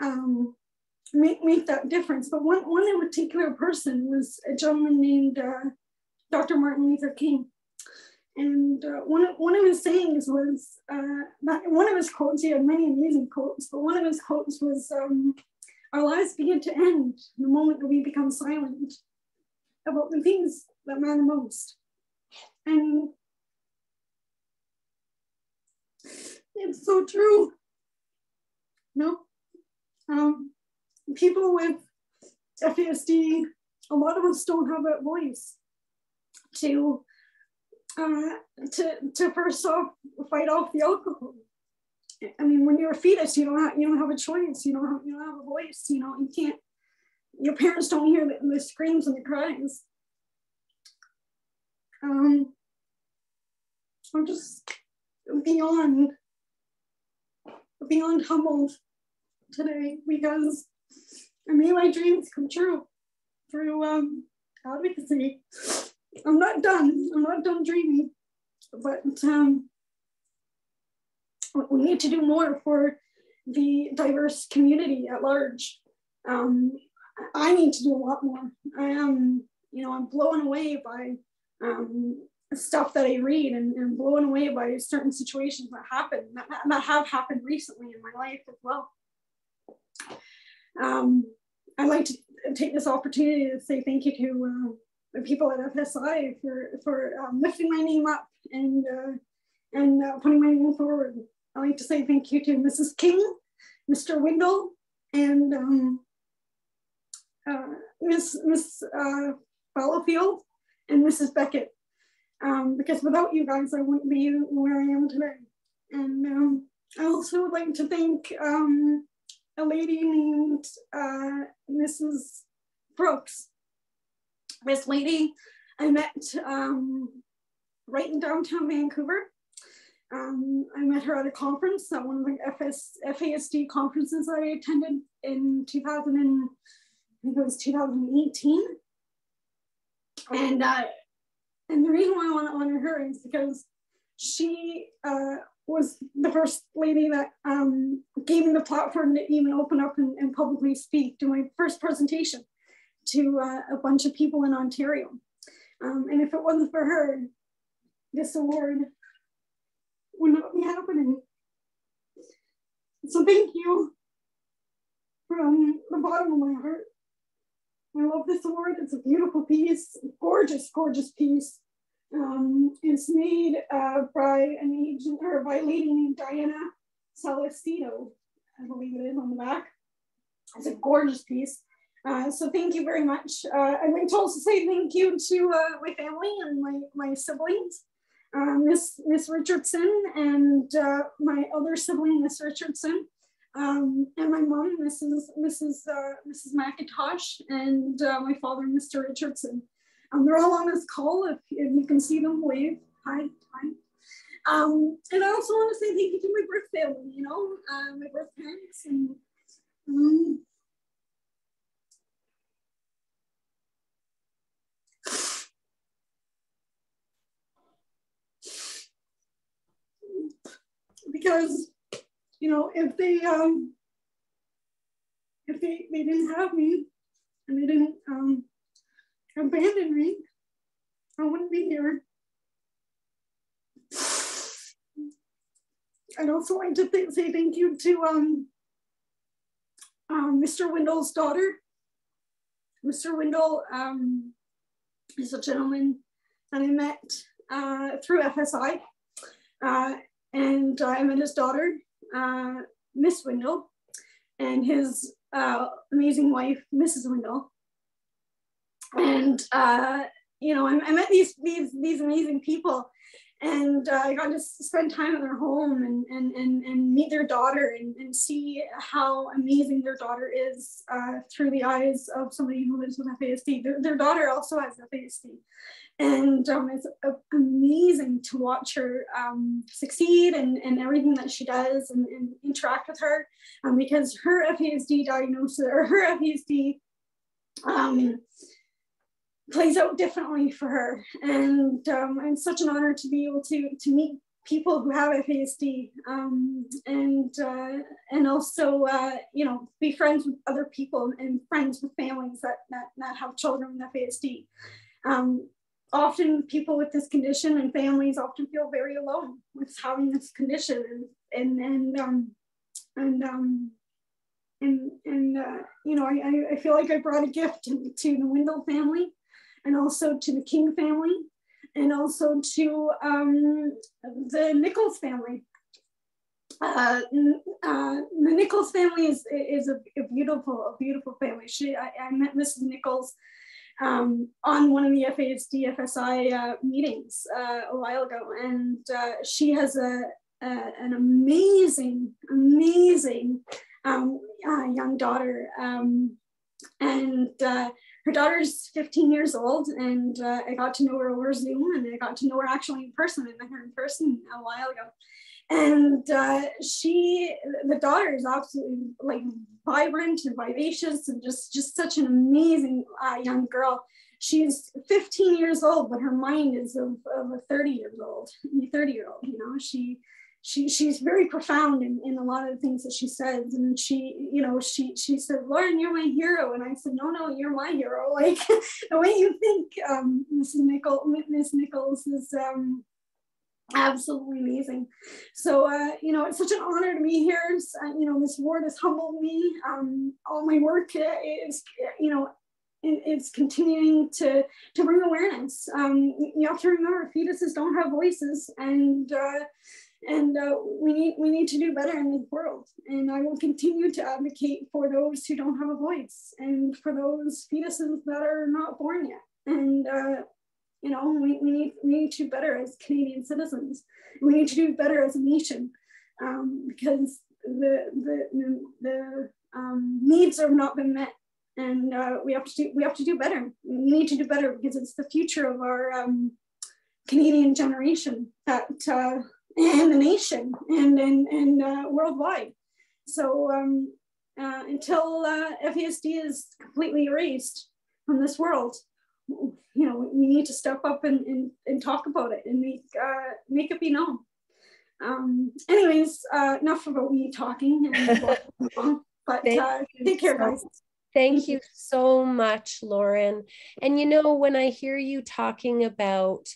um, make, make that difference. But one, one in particular person was a gentleman named uh, Dr. Martin Luther King. And uh, one, of, one of his sayings was, uh, not, one of his quotes, he had many amazing quotes, but one of his quotes was, um, our lives begin to end the moment that we become silent about the things that matter most. And it's so true. No, um, people with FASD, a lot of us don't have that voice to uh, to to first off fight off the alcohol. I mean, when you're a fetus, you don't have you don't have a choice. You don't have you don't have a voice. You know, you can't. Your parents don't hear the, the screams and the cries. Um, I'm just beyond beyond humbled today because I made my dreams come true through um, advocacy. I'm not done. I'm not done dreaming, but um, we need to do more for the diverse community at large. Um, I need to do a lot more. I am, you know, I'm blown away by um, stuff that I read and, and blown away by certain situations that happen that, that have happened recently in my life as well. Um, I'd like to take this opportunity to say thank you to uh, the people at FSI for for um, lifting my name up and uh, and uh, putting my name forward. I'd like to say thank you to Mrs. King, Mr. Windle, and um, uh, Miss Miss uh, and Mrs. Beckett um, because without you guys, I wouldn't be where I am today. And um, I also would like to thank um, a lady named uh, Mrs. Brooks. This lady I met um, right in downtown Vancouver. Um, I met her at a conference at one of the FS, FASD conferences I attended in 2000 and, I think it was 2018. And uh, and the reason why I want to honor her is because she uh, was the first lady that um, gave me the platform to even open up and, and publicly speak, to my first presentation to uh, a bunch of people in Ontario. Um, and if it wasn't for her, this award would not be happening. So thank you from the bottom of my heart. I love this award. It's a beautiful piece, gorgeous, gorgeous piece. Um, it's made uh, by an agent or by a lady named Diana Salestino, I believe it is on the back. It's a gorgeous piece. Uh, so thank you very much. Uh, like to also say thank you to uh, my family and my, my siblings, uh, Miss Miss Richardson and uh, my other sibling, Miss Richardson um, and my mom, Mrs. Mrs. Mrs. McIntosh, and my father, Mr. Richardson. Um, they're all on this call. If, if you can see them, wave. Hi, hi. Um, and I also want to say thank you to my birth family. You know, my birth parents, and um, because you know, if they um, if they they didn't have me and they didn't um, abandon me, I wouldn't be here. I'd also like to th say thank you to um, um, Mr. Wendell's daughter. Mr. Wendell um, is a gentleman that I met uh, through FSI. Uh, and I met his daughter uh, Miss Windle and his uh, amazing wife, Mrs. Windle. And uh, you know, I, I, met these these these amazing people, and uh, I got to spend time at their home and and and, and meet their daughter and, and see how amazing their daughter is uh, through the eyes of somebody who lives with FASD. Their, their daughter also has FASD, and um, it's amazing to watch her um, succeed and, and everything that she does and, and interact with her um, because her FASD diagnosis or her FASD um, plays out differently for her. And um, it's such an honor to be able to, to meet people who have FASD um, and uh, and also uh, you know be friends with other people and friends with families that that, that have children with FASD. Um, often people with this condition and families often feel very alone with having this condition and and and um, and um, and and uh, you know I, I feel like I brought a gift to, the Windle family and also to the King family and also to um, the Nichols family. Uh, uh, the Nichols family is, is a, a, beautiful, a beautiful family. She, I, I met Mrs. Nichols um, on one of the FASD FSI uh, meetings uh, a while ago, and uh, she has a, a, an amazing, amazing um, uh, young daughter, um, and her daughter's 15 years old, and uh, I got to know her over Zoom, and I got to know her actually in person. I met her in person a while ago, and uh, she, the daughter, is absolutely like vibrant and vivacious, and just just such an amazing uh, young girl. She's 15 years old, but her mind is of, of a 30 years old, 30 year old. You know, she she she's very profound in, in a lot of the things that she says. And she you know she she said lauren you're my hero. And i said no no you're my hero. Like the way you think um mrs nichols miss nichols is um absolutely amazing. So uh you know it's such an honor to be here. Uh, you know this award has humbled me. Um all my work is you know it's continuing to to bring awareness. Um you have to remember fetuses don't have voices. And uh and uh, we need we need to do better in the world. And i will continue to advocate for those who don't have a voice and for those fetuses that are not born yet. And uh, you know we, we need we need to do better as canadian citizens. We need to do better as a nation um, because the the the um, needs have not been met. And uh, we have to do we have to do better. We need to do better because it's the future of our um, canadian generation that uh, and the nation and and, and uh, worldwide. So um, uh, until uh, FASD is completely erased from this world, you know, we need to step up and, and, and talk about it and make uh, make it be known. Um, anyways, uh, enough about me talking. And, but uh, take care, guys. Thank you so much, Lauren. And you know, when I hear you talking about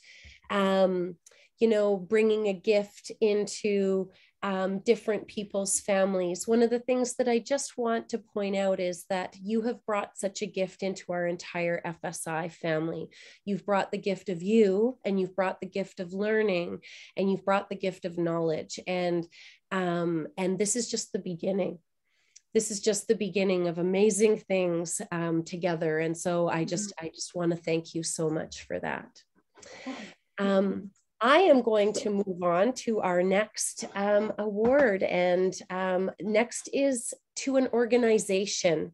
um, you know, bringing a gift into um, different people's families. One of the things that I just want to point out is that you have brought such a gift into our entire FSI family. You've brought the gift of you, and you've brought the gift of learning, and you've brought the gift of knowledge. And um, and this is just the beginning. This is just the beginning of amazing things um, together. And so I just I just want to thank you so much for that. Um, I am going to move on to our next um, award. And um, next is to an organization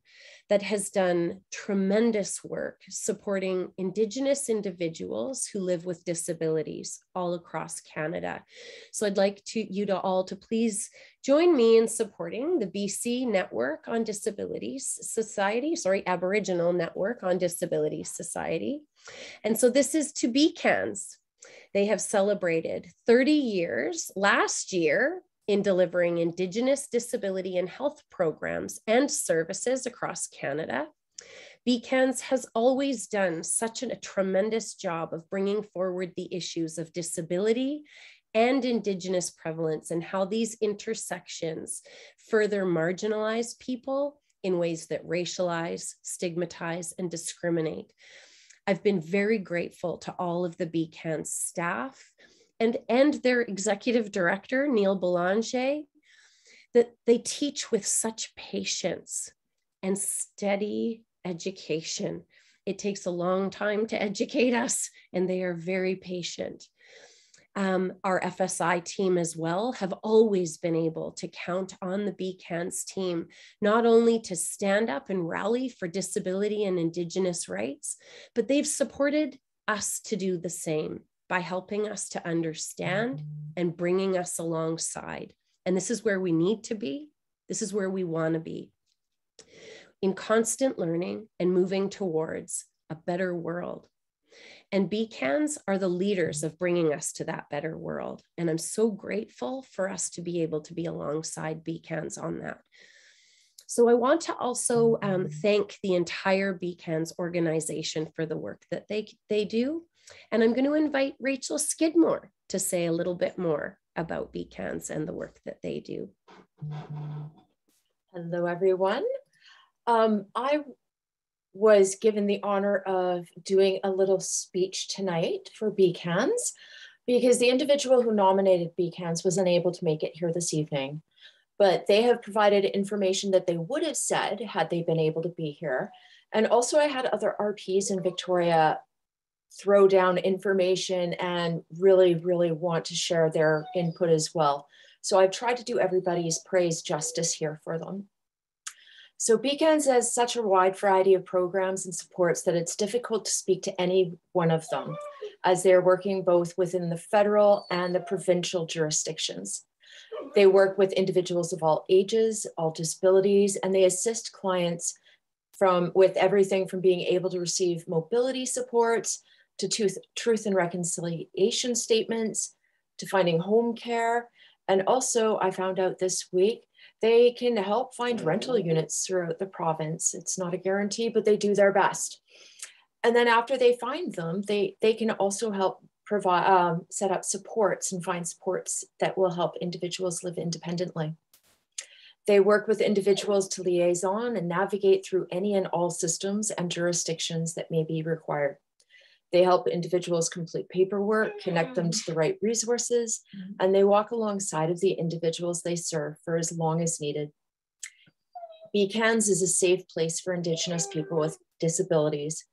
that has done tremendous work supporting Indigenous individuals who live with disabilities all across Canada. So I'd like to, you to all to please join me in supporting the BC Network on Disabilities Society, sorry, Aboriginal Network on Disabilities Society. And so this is to BCANDS, they have celebrated 30 years last year in delivering Indigenous disability and health programs and services across Canada. BCANDS has always done such a tremendous job of bringing forward the issues of disability and Indigenous prevalence and how these intersections further marginalize people in ways that racialize, stigmatize, and discriminate. I've been very grateful to all of the BCAN staff and, and their executive director, Neil Belanger, that they teach with such patience and steady education. It takes a long time to educate us, and they are very patient um, our FSI team as well have always been able to count on the BCANDS team, not only to stand up and rally for disability and Indigenous rights, but they've supported us to do the same by helping us to understand and bringing us alongside. And this is where we need to be. This is where we want to be in constant learning and moving towards a better world and BCANDS are the leaders of bringing us to that better world. And I'm so grateful for us to be able to be alongside BCANDS on that. So I want to also um, thank the entire BCANDS organization for the work that they, they do. And I'm going to invite Rachel Skidmore to say a little bit more about BCANDS and the work that they do. Hello, everyone. Um, I was given the honor of doing a little speech tonight for BCANDS because the individual who nominated BCANDS was unable to make it here this evening. But they have provided information that they would have said had they been able to be here. And also, I had other RPs in Victoria throw down information and really, really want to share their input as well. So I've tried to do everybody's praise justice here for them. So BCANDS has such a wide variety of programs and supports that it's difficult to speak to any one of them as they're working both within the federal and the provincial jurisdictions. They work with individuals of all ages, all disabilities, and they assist clients from with everything from being able to receive mobility supports to truth, truth and reconciliation statements to finding home care. And also I found out this week they can help find rental units throughout the province. It's not a guarantee, but they do their best. And then after they find them, they, they can also help provide um, set up supports and find supports that will help individuals live independently. They work with individuals to liaison and navigate through any and all systems and jurisdictions that may be required. They help individuals complete paperwork, connect them to the right resources, mm-hmm. and they walk alongside of the individuals they serve for as long as needed. BCANDS is a safe place for Indigenous people with disabilities.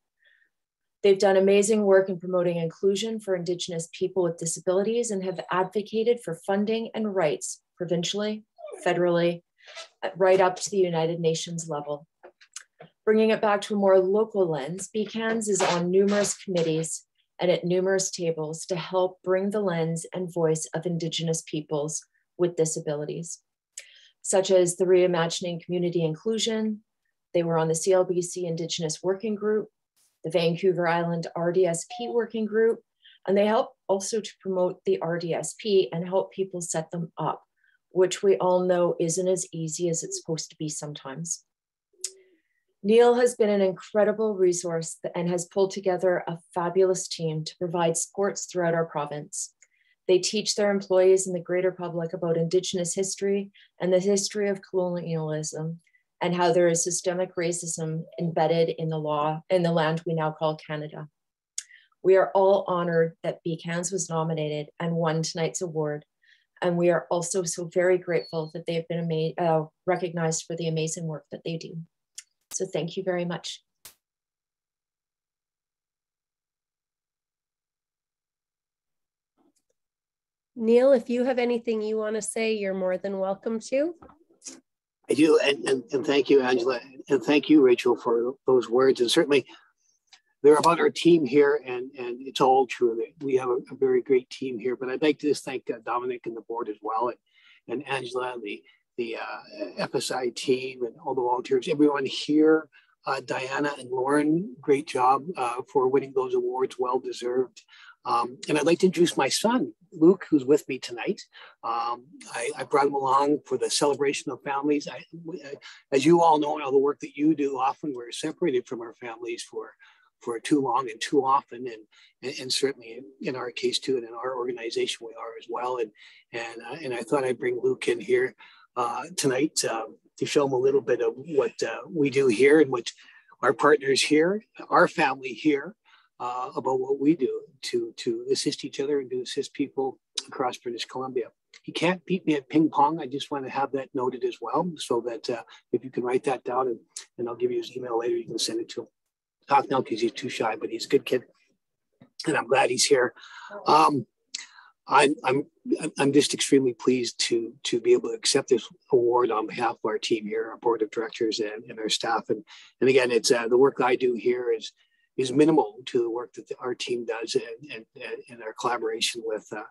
They've done amazing work in promoting inclusion for Indigenous people with disabilities and have advocated for funding and rights provincially, federally, right up to the United Nations level. Bringing it back to a more local lens, BCANDS is on numerous committees and at numerous tables to help bring the lens and voice of Indigenous peoples with disabilities, such as the Reimagining Community Inclusion. They were on the CLBC Indigenous Working Group, the Vancouver Island RDSP Working Group, and they help also to promote the RDSP and help people set them up, which we all know isn't as easy as it's supposed to be sometimes. Neil has been an incredible resource and has pulled together a fabulous team to provide sports throughout our province. They teach their employees and the greater public about Indigenous history and the history of colonialism and how there is systemic racism embedded in the law in the land we now call Canada. We are all honored that BCANDS was nominated and won tonight's award. And we are also so very grateful that they have been uh, recognized for the amazing work that they do. So thank you very much. Neil, if you have anything you want to say, you're more than welcome to. I do, and, and, and thank you, Angela, and thank you, Rachel, for those words. And certainly, they're about our team here, and, and it's all true. We have a, a very great team here, but I'd like to just thank uh, Dominic and the board as well, and, and Angela, and the the uh, FSI team and all the volunteers, everyone here, uh, Diana and Lauren, great job uh, for winning those awards, well deserved. Um, and I'd like to introduce my son, Luke, who's with me tonight. Um, I, I, brought him along for the celebration of families. I, as you all know, all the work that you do, often we're separated from our families for for too long and too often, and and, and certainly in, in, our case too, and in our organization we are as well. And and uh, and I thought I'd bring Luke in here uh, tonight um, to show them a little bit of what uh, we do here and what our partners here, our family here, uh, about what we do to to assist each other and to assist people across British Columbia. He can't beat me at ping pong. I just want to have that noted as well, so that uh, if you can write that down and, and I'll give you his email later, you can send it to him. Talk now because he's too shy, but he's a good kid, and I'm glad he's here. Um, I'm, I'm, I'm just extremely pleased to, to be able to accept this award on behalf of our team here, our board of directors and, and our staff. And, and again, it's uh, the work that I do here is, is minimal to the work that the, our team does and, and, and our collaboration with, uh,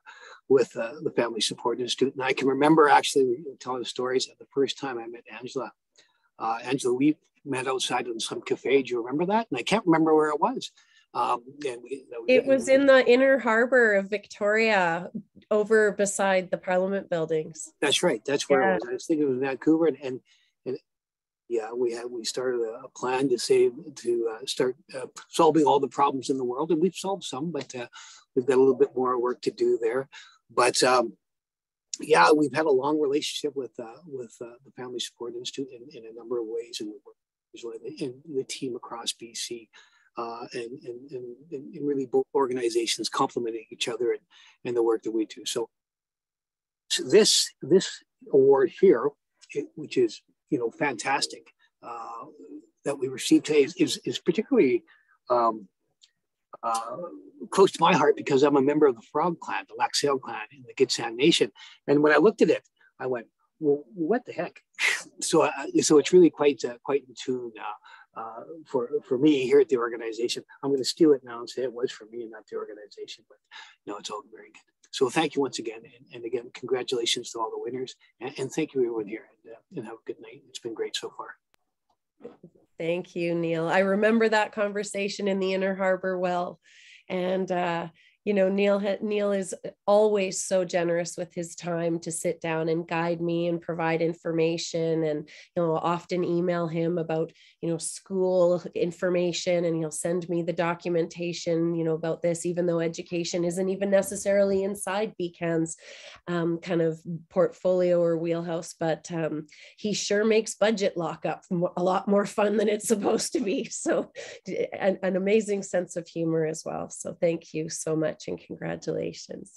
with uh, the Family Support Institute. And I can remember actually telling stories of the first time I met Angela. Uh, Angela, we met outside in some cafe. Do you remember that? And I can't remember where it was. Um, and we, it was in the inner harbor of Victoria, over beside the Parliament buildings. That's right. That's where yeah. was. I was thinking it was Vancouver, and, and, and yeah, we had we started a, plan to save to uh, start uh, solving all the problems in the world, and we've solved some, but uh, we've got a little bit more work to do there. But um, yeah, we've had a long relationship with uh, with uh, the Family Support Institute in, in a number of ways, and, and the team across BC uh, and, and, and, and, really both organizations complementing each other and, and the work that we do. So, so this this award here, which is you know fantastic, uh, that we received today is, is, is particularly um, uh, close to my heart because I'm a member of the Frog Clan, the Laxale Clan in the Gitxsan Nation. And when I looked at it, I went, well, what the heck? So, uh, so it's really quite uh, quite in tune uh, for for me here at the organization. I'm going to steal it now and say it was for me and not the organization, but no, it's all very good. So thank you once again, and, and again, congratulations to all the winners, and, and thank you everyone here, and, uh, and have a good night. It's been great so far. Thank you, Neil. I remember that conversation in the Inner Harbor well, and uh, you know neil neil is always so generous with his time to sit down and guide me and provide information. And you know often email him about you know school information and he'll send me the documentation you know about this even though education isn't even necessarily inside BCAN's um, kind of portfolio or wheelhouse. But um, he sure makes budget lockup a lot more fun than it's supposed to be. So an, an amazing sense of humor as well. So thank you so much much and congratulations.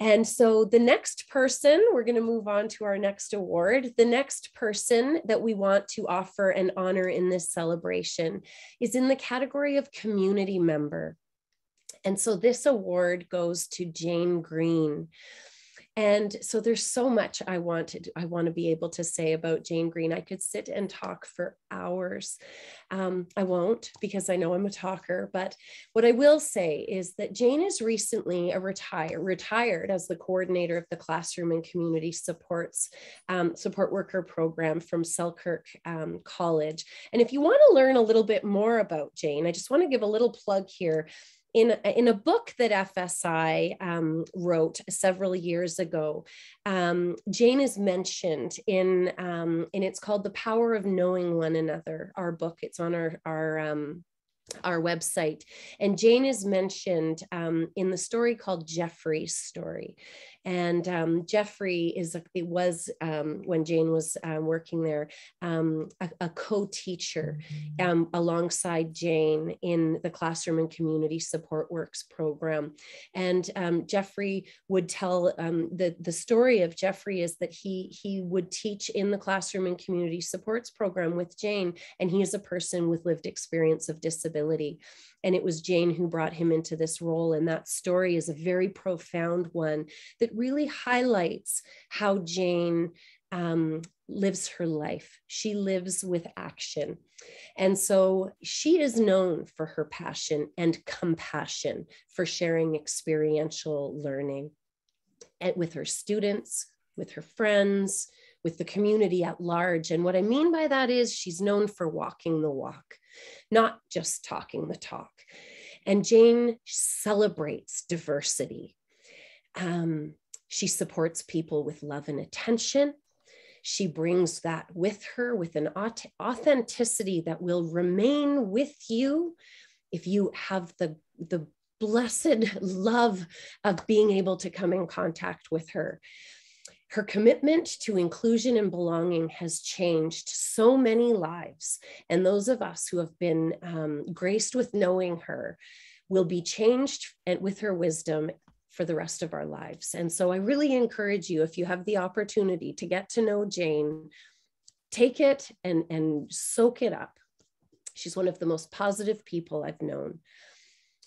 And so the next person, we're going to move on to our next award. The next person that we want to offer and honor in this celebration is in the category of community member. And so this award goes to Jane Green and so there's so much i wanted i want to be able to say about jane green. I could sit and talk for hours. Um, i won't because i know i'm a talker but what i will say is that jane is recently a retire, retired as the coordinator of the classroom and community supports um, support worker program from selkirk um, college. And if you want to learn a little bit more about jane i just want to give a little plug here in, in a book that FSI um, wrote several years ago, um, Jane is mentioned in, um, and it's called The Power of Knowing One Another, our book. It's on our, our um, our website. And Jane is mentioned um, in the story called Jeffrey's story. And um, Jeffrey is a, it was um, when Jane was uh, working there um, a, a, co-teacher mm-hmm. um, alongside Jane in the classroom and community support works program. And um, Jeffrey would tell the the story of Jeffrey is that he he would teach in the classroom and community supports program with Jane, and he is a person with lived experience of disability. And it was Jane who brought him into this role. And that story is a very profound one that really highlights how Jane um, lives her life. She lives with action. And so she is known for her passion and compassion for sharing experiential learning and with her students, with her friends, with the community at large. And what I mean by that is she's known for walking the walk not just talking the talk. And Jane celebrates diversity. Um, she supports people with love and attention. She brings that with her with an authenticity that will remain with you if you have the, the blessed love of being able to come in contact with her. Her commitment to inclusion and belonging has changed so many lives. And those of us who have been um, graced with knowing her will be changed and with her wisdom for the rest of our lives. And so I really encourage you, if you have the opportunity to get to know Jane, take it and, and soak it up. She's one of the most positive people I've known.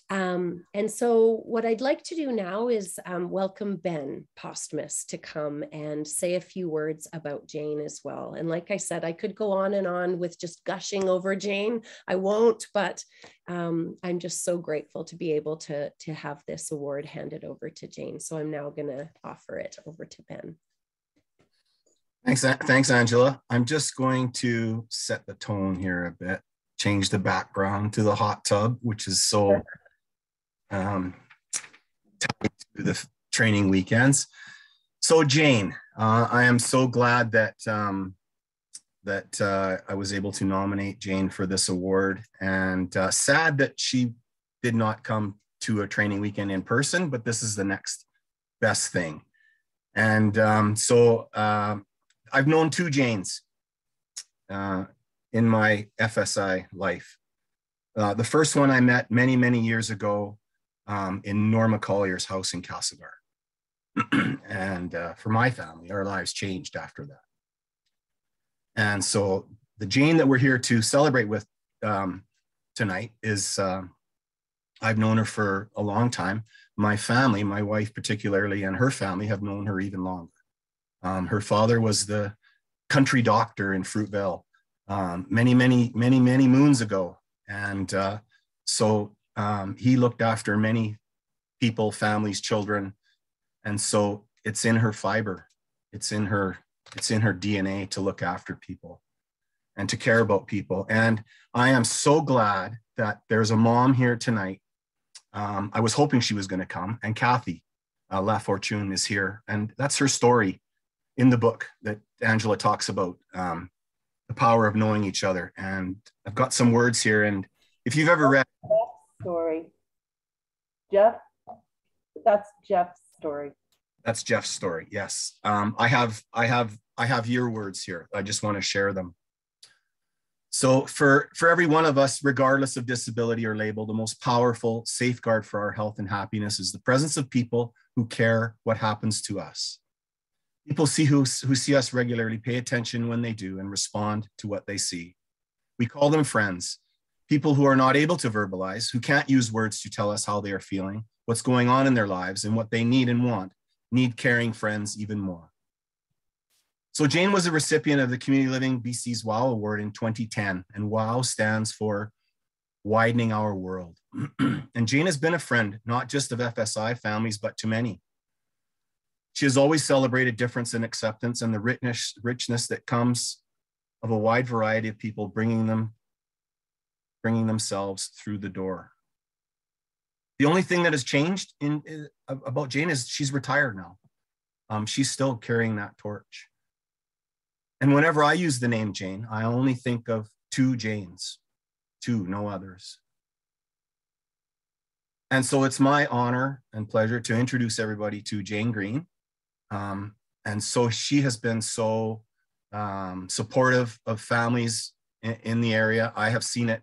Um, and so, what I'd like to do now is um, welcome Ben Postmus to come and say a few words about Jane as well. And like I said, I could go on and on with just gushing over Jane. I won't, but um, I'm just so grateful to be able to, to have this award handed over to Jane. So, I'm now going to offer it over to Ben. Thanks, thanks, Angela. I'm just going to set the tone here a bit, change the background to the hot tub, which is so um, to the training weekends. So Jane, uh, I am so glad that um, that uh, I was able to nominate Jane for this award, and uh, sad that she did not come to a training weekend in person. But this is the next best thing, and um, so uh, I've known two Janes uh, in my FSI life. Uh, the first one I met many, many years ago um, in Norma Collier's house in Castlegar. and uh, for my family, our lives changed after that. And so the Jane that we're here to celebrate with um, tonight is, uh, I've known her for a long time. My family, my wife particularly, and her family have known her even longer. Um, her father was the country doctor in Fruitvale um, many, many, many, many moons ago. And uh, so um, he looked after many people, families, children. And so it's in her fiber. It's in her, it's in her DNA to look after people and to care about people. And I am so glad that there's a mom here tonight. Um, I was hoping she was going to come, and Kathy uh, La Fortune is here, and that's her story in the book that Angela talks about um, the power of knowing each other. And I've got some words here, and if you've ever read story, Jeff, that's Jeff's story. That's Jeff's story. Yes, um, I have, I have, I have your words here. I just want to share them. So for, for every one of us, regardless of disability or label, the most powerful safeguard for our health and happiness is the presence of people who care what happens to us. People see who, who see us regularly pay attention when they do and respond to what they see. We call them friends, people who are not able to verbalize, who can't use words to tell us how they are feeling, what's going on in their lives, and what they need and want, need caring friends even more. So Jane was a recipient of the Community Living BC's WOW Award in 2010, and WOW stands for Widening Our World. and Jane has been a friend, not just of FSI families, but to many. She has always celebrated difference and acceptance and the richness, richness that comes of a wide variety of people bringing them, bringing themselves through the door. The only thing that has changed in, in about Jane is she's retired now. Um, she's still carrying that torch. And whenever I use the name Jane, I only think of two Janes, two, no others. And so it's my honor and pleasure to introduce everybody to Jane Green. Um, and so she has been so um, supportive of families in, in, the area. I have seen it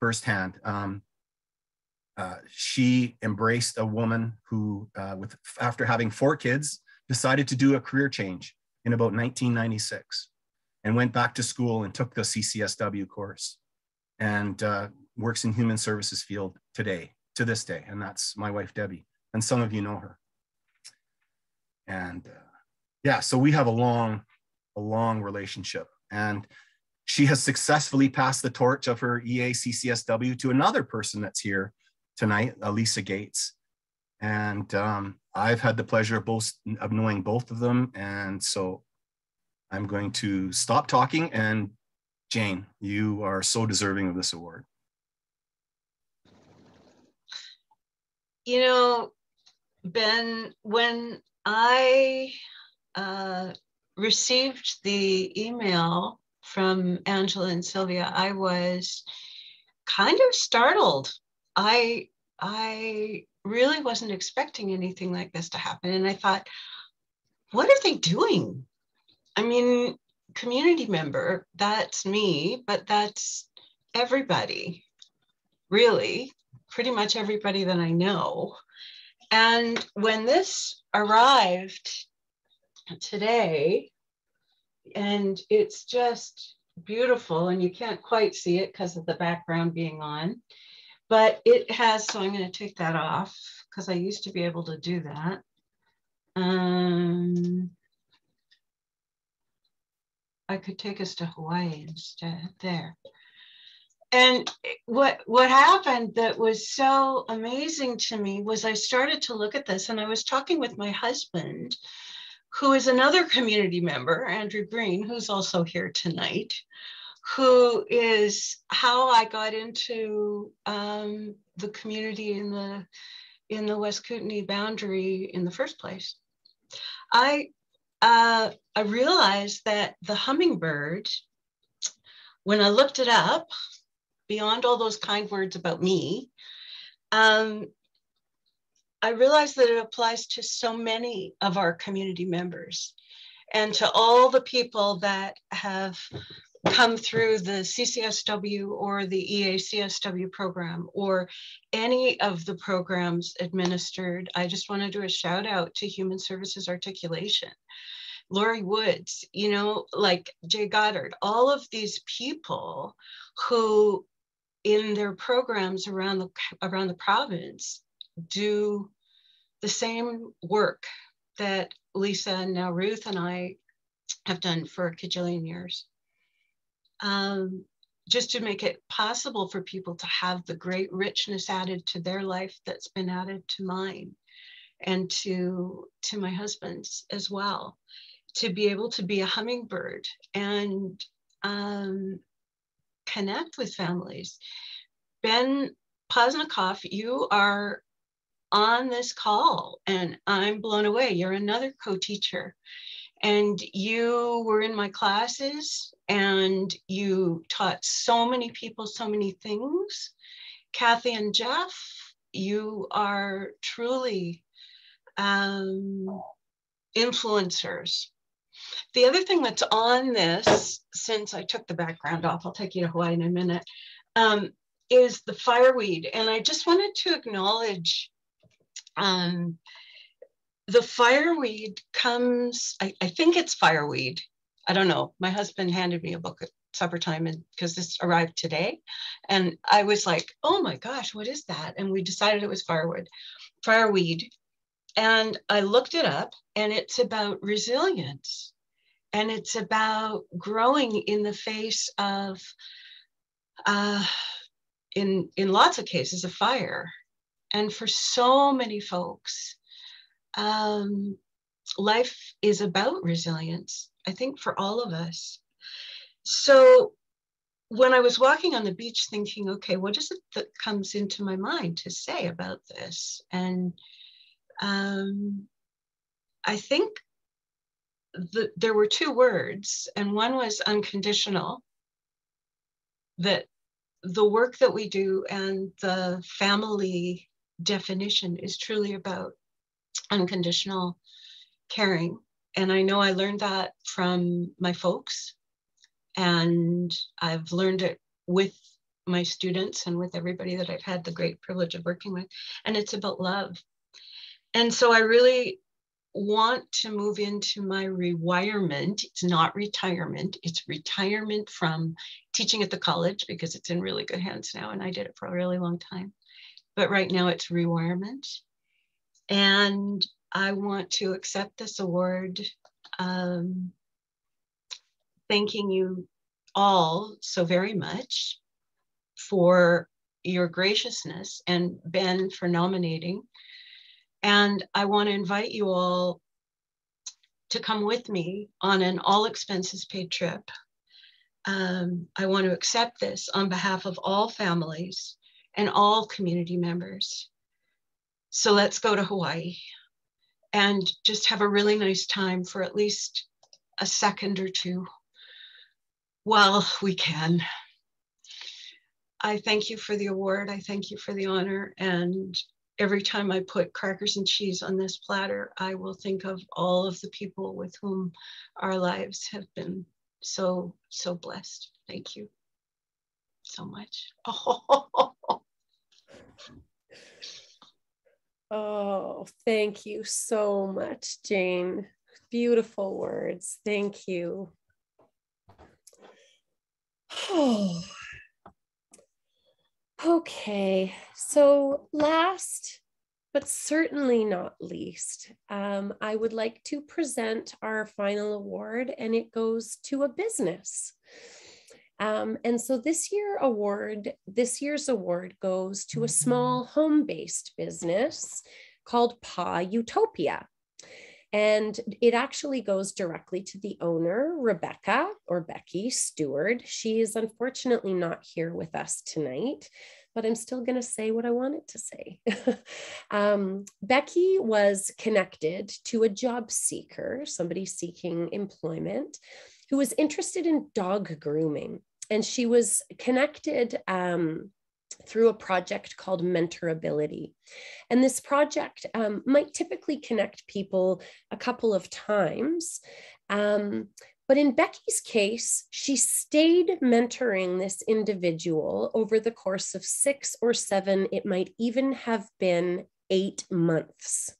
firsthand. Um, uh, she embraced a woman who, uh, with after having four kids, decided to do a career change in about 1996 and went back to school and took the CCSW course and uh, works in human services field today, to this day. And that's my wife, Debbie. And some of you know her. And uh, yeah, so we have a long, a long relationship. And she has successfully passed the torch of her EA CCSW to another person that's here tonight, Elisa Gates. And um, I've had the pleasure of both of knowing both of them, and so I'm going to stop talking. And Jane, you are so deserving of this award. You know, Ben, when I uh, received the email from Angela and Sylvia, I was kind of startled. I I really wasn't expecting anything like this to happen. And I thought, what are they doing? I mean, community member, that's me, but that's everybody, really, pretty much everybody that I know. And when this arrived today, and it's just beautiful, and you can't quite see it because of the background being on but it has, so I'm going to take that off because I used to be able to do that. Um, I could take us to Hawaii instead there. And what what happened that was so amazing to me was I started to look at this and I was talking with my husband, who is another community member, Andrew Green, who's also here tonight who is how I got into um, the community in the in the West Kootenay boundary in the first place. I uh, I realized that the hummingbird, when I looked it up, beyond all those kind words about me, um, I realize that it applies to so many of our community members and to all the people that have come through the CCSW or the EACSW program or any of the programs administered, I just want to do a shout out to Human Services Articulation. Lori Woods, you know, like Jay Goddard, all of these people who in their programs around the around the province do the same work that Lisa and now Ruth and I have done for a cajillion years. Um, just to make it possible for people to have the great richness added to their life that's been added to mine and to to my husband's as well to be able to be a hummingbird and um, connect with families ben Posnikoff, you are on this call and I'm blown away. You're another co-teacher and you were in my classes and you taught so many people so many things. Kathy and Jeff, you are truly um, influencers. The other thing that's on this, since I took the background off, I'll take you to Hawaii in a minute, um, is the fireweed. And I just wanted to acknowledge um, the fireweed comes, I, I think it's fireweed. I don't know. My husband handed me a book at supper time and because this arrived today. And I was like, oh my gosh, what is that? And we decided it was firewood, fireweed. And I looked it up and it's about resilience. And it's about growing in the face of uh, in in lots of cases a fire and for so many folks um, life is about resilience i think for all of us. So when i was walking on the beach thinking okay what is it that comes into my mind to say about this? And um, i think the, there were two words and one was unconditional that the work that we do and the family definition is truly about unconditional caring. And I know I learned that from my folks, and I've learned it with my students and with everybody that I've had the great privilege of working with. And it's about love. And so I really want to move into my rewirement. It's not retirement, it's retirement from teaching at the college because it's in really good hands now. And I did it for a really long time. But right now it's rewirement. And I want to accept this award, um, thanking you all so very much for your graciousness and Ben for nominating and I want to invite you all to come with me on an all expenses paid trip. Um, I want to accept this on behalf of all families and all community members. So let's go to Hawaii and just have a really nice time for at least a second or two while we can. I thank you for the award. I thank you for the honor. And every time I put crackers and cheese on this platter, I will think of all of the people with whom our lives have been so, so blessed. Thank you so much. Oh, thank you so much, Jane. Beautiful words. Thank you. Oh. Okay, so last but certainly not least, um, I would like to present our final award, and it goes to a business. Um, and so this year award, this year's award goes to a small home-based business called Paw Utopia. And it actually goes directly to the owner, Rebecca or Becky Stewart. She is unfortunately not here with us tonight, but I'm still going to say what I wanted to say. um, Becky was connected to a job seeker, somebody seeking employment, who was interested in dog grooming. And she was connected um, through a project called Mentorability. And this project um, might typically connect people a couple of times. Um, but in Becky's case, she stayed mentoring this individual over the course of six or seven, it might even have been eight months.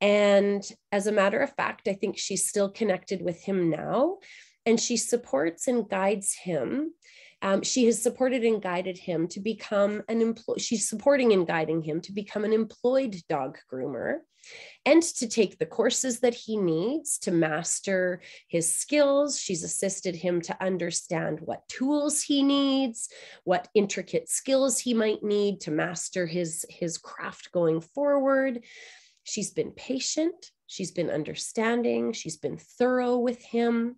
And as a matter of fact, I think she's still connected with him now. And she supports and guides him um, she has supported and guided him to become an employee. She's supporting and guiding him to become an employed dog groomer. and to take the courses that he needs to master his skills. She's assisted him to understand what tools he needs, what intricate skills he might need to master his, his craft going forward. She's been patient, she's been understanding, she's been thorough with him.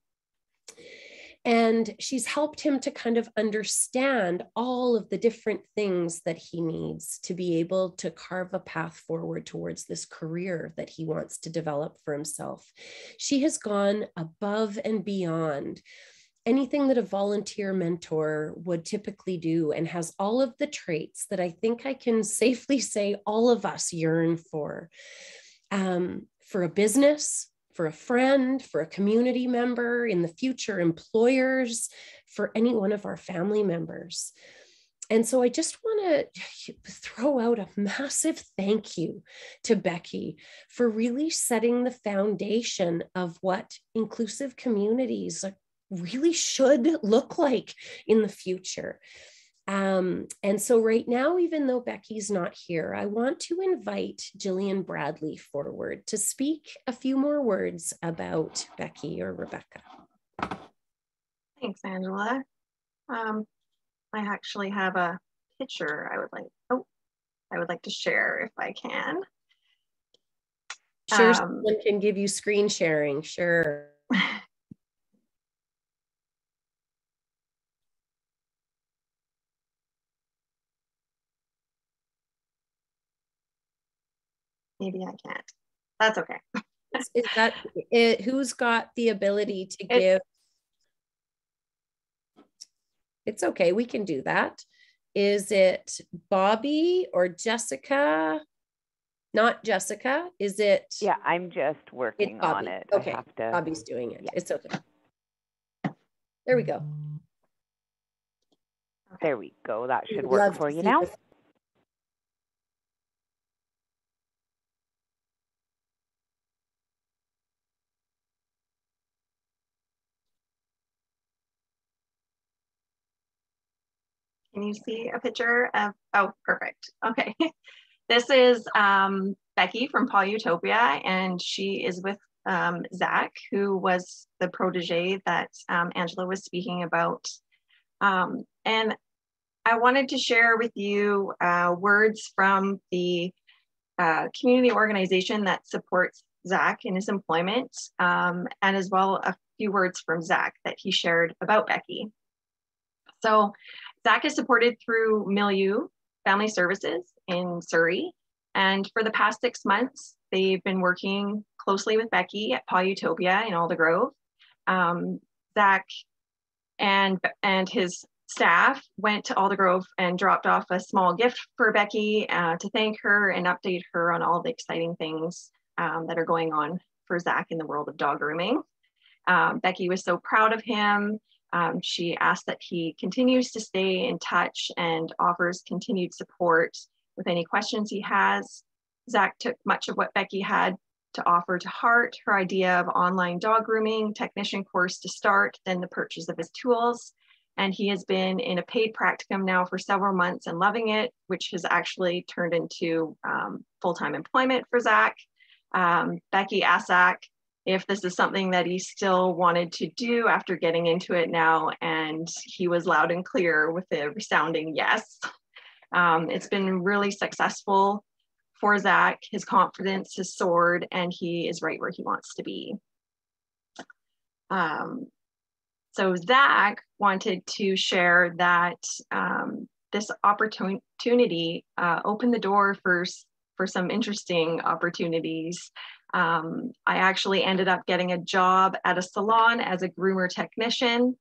And she's helped him to kind of understand all of the different things that he needs to be able to carve a path forward towards this career that he wants to develop for himself. She has gone above and beyond anything that a volunteer mentor would typically do and has all of the traits that I think I can safely say all of us yearn for. Um, for a business, for a friend, for a community member, in the future, employers, for any one of our family members. And so I just want to throw out a massive thank you to Becky for really setting the foundation of what inclusive communities really should look like in the future. Um, and so right now, even though Becky's not here, I want to invite Jillian Bradley forward to speak a few more words about Becky or Rebecca. Thanks, Angela. Um, I actually have a picture I would like, oh, I would like to share if I can. Sure, um, someone can give you screen sharing, sure. maybe I can't. That's okay. is, that it, who's got the ability to give? It's okay, we can do that. Is it Bobby or Jessica? Not Jessica. Is it? Yeah, I'm just working on it. Okay, to... Bobby's doing it. Yeah. It's okay. There we go. There we go. That should work for you now. Can you see a picture of, oh, perfect. Okay. this is um, Becky from Paw Utopia, and she is with um, Zach, who was the protege that um, Angela was speaking about. Um, and I wanted to share with you uh, words from the uh, community organization that supports Zach in his employment, um, and as well a few words from Zach that he shared about Becky. So Zach is supported through Milieu Family Services in Surrey. And for the past six months, they've been working closely with Becky at Paw Utopia in Aldergrove. Um, Zach and, and his staff went to Aldergrove and dropped off a small gift for Becky uh, to thank her and update her on all the exciting things um, that are going on for Zach in the world of dog grooming. Um, Becky was so proud of him um, she asked that he continues to stay in touch and offers continued support with any questions he has. Zach took much of what Becky had to offer to heart, her idea of online dog grooming technician course to start, then the purchase of his tools. And he has been in a paid practicum now for several months and loving it, which has actually turned into um, full-time employment for Zach. Um, Becky asked Zach if this is something that he still wanted to do after getting into it now. And he was loud and clear with a resounding yes. Um, it's been really successful for Zach. His confidence has soared and he is right where he wants to be. Um, so Zach wanted to share that um, this opportunity uh, opened the door for, for some interesting opportunities um, I actually ended up getting a job at a salon as a groomer technician.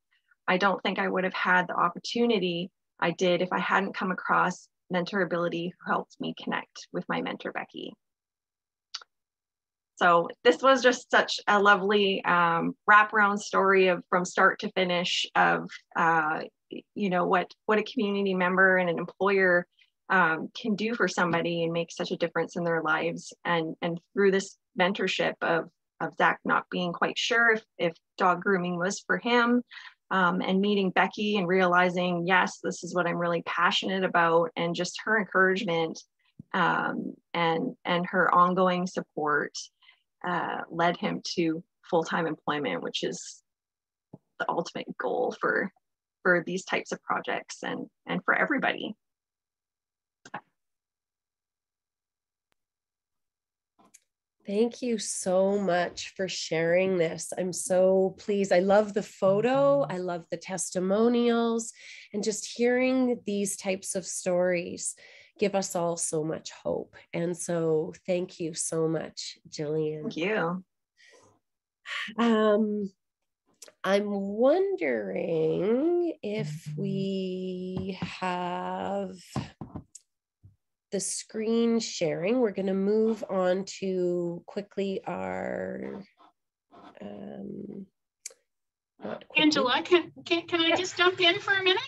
I don't think I would have had the opportunity I did if I hadn't come across Mentorability who helped me connect with my mentor, Becky. So this was just such a lovely um, wraparound story of from start to finish of, uh, you know, what, what a community member and an employer um, can do for somebody and make such a difference in their lives. And, and through this mentorship of, of Zach not being quite sure if, if dog grooming was for him, um, and meeting Becky and realizing, yes, this is what I'm really passionate about, and just her encouragement um, and and her ongoing support uh, led him to full-time employment, which is the ultimate goal for for these types of projects and and for everybody. Thank you so much for sharing this. I'm so pleased. I love the photo. I love the testimonials and just hearing these types of stories give us all so much hope. And so thank you so much, Jillian. Thank you. Um, I'm wondering if we have the screen sharing. We're going to move on to quickly our. Um, Angela, can, can, can I just jump in for a minute?